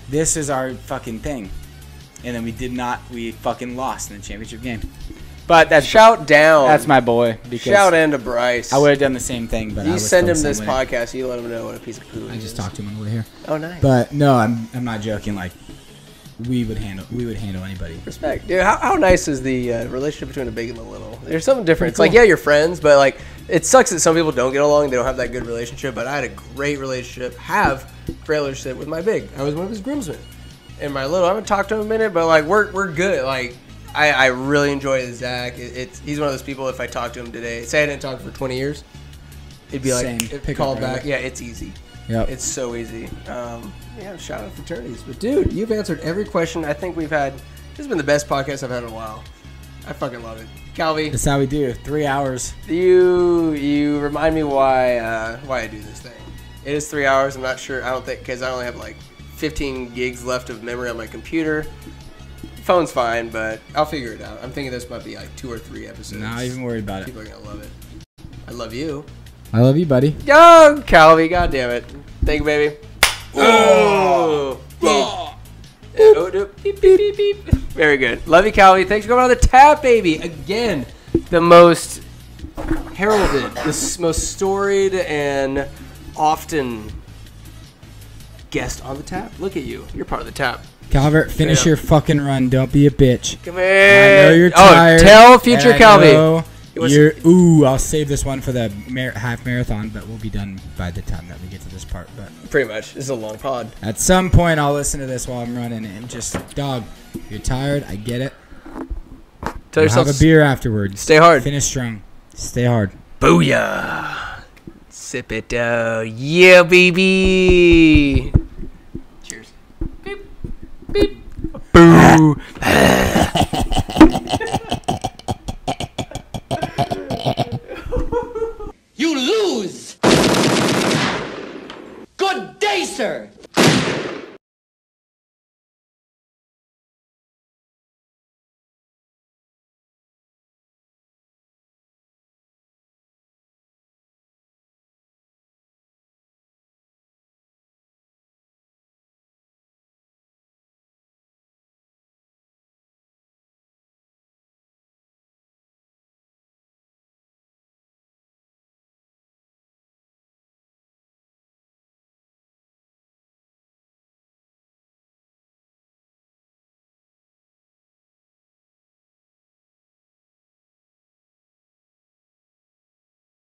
this is our fucking thing. And then we did not, we fucking lost in the championship game. But that's Shout down. that's my boy because Shout in to Bryce. I would have done the same thing, but I You was send him this way. podcast. You let him know what a piece of poo. I just is. talked to him on the way here. Oh, nice. But no, I'm I'm not joking. Like we would handle we would handle anybody. Respect, dude. How, how nice is the uh, relationship between a big and a little? There's something different. It's Pretty like yeah, you're friends, but like it sucks that some people don't get along. They don't have that good relationship. But I had a great relationship, have relationship with my big. I was one of his groomsmen, and my little. I haven't talked to him in a minute, but like we're we're good. Like I, I really enjoy Zach. It, it's he's one of those people. If I talk to him today, say I didn't talk for 20 years, it'd be like Same. it, Pick call back. Yeah, it's easy. Yep. It's so easy. Um, yeah, shout out fraternities. But dude, you've answered every question I think we've had. This has been the best podcast I've had in a while. I fucking love it. Calvie, That's how we do. Three hours. you you remind me why uh, why I do this thing. It is three hours. I'm not sure. I don't think because I only have like 15 gigs left of memory on my computer. phone's fine, but I'll figure it out. I'm thinking this might be like two or three episodes. Not even worried about it. People are gonna love it. I love you. I love you, buddy. Yo, Calvie, god damn it. Thank you, baby. Oh. Oh, no. Beep, beep, beep, beep. Very good. Love you, Calvie. Thanks for coming on the tap, baby. Again, the most heralded, the most storied, and often guest on the tap. Look at you. You're part of the tap. Calvert, finish Yeah. your fucking run. Don't be a bitch. Come here. I know you're oh, tired. oh, tell future and I Calvie. know It was- You're, ooh, I'll save this one for the mar- half marathon, but we'll be done by the time that we get to this part. But Pretty much. This is a long pod. at some point, I'll listen to this while I'm running and just, dog, you're tired. I get it. Tell yourself have a beer afterwards. stay hard. Finish strong. Stay hard. Booyah! Sip it down. Yeah, baby! Cheers. Beep. Beep. Boo! You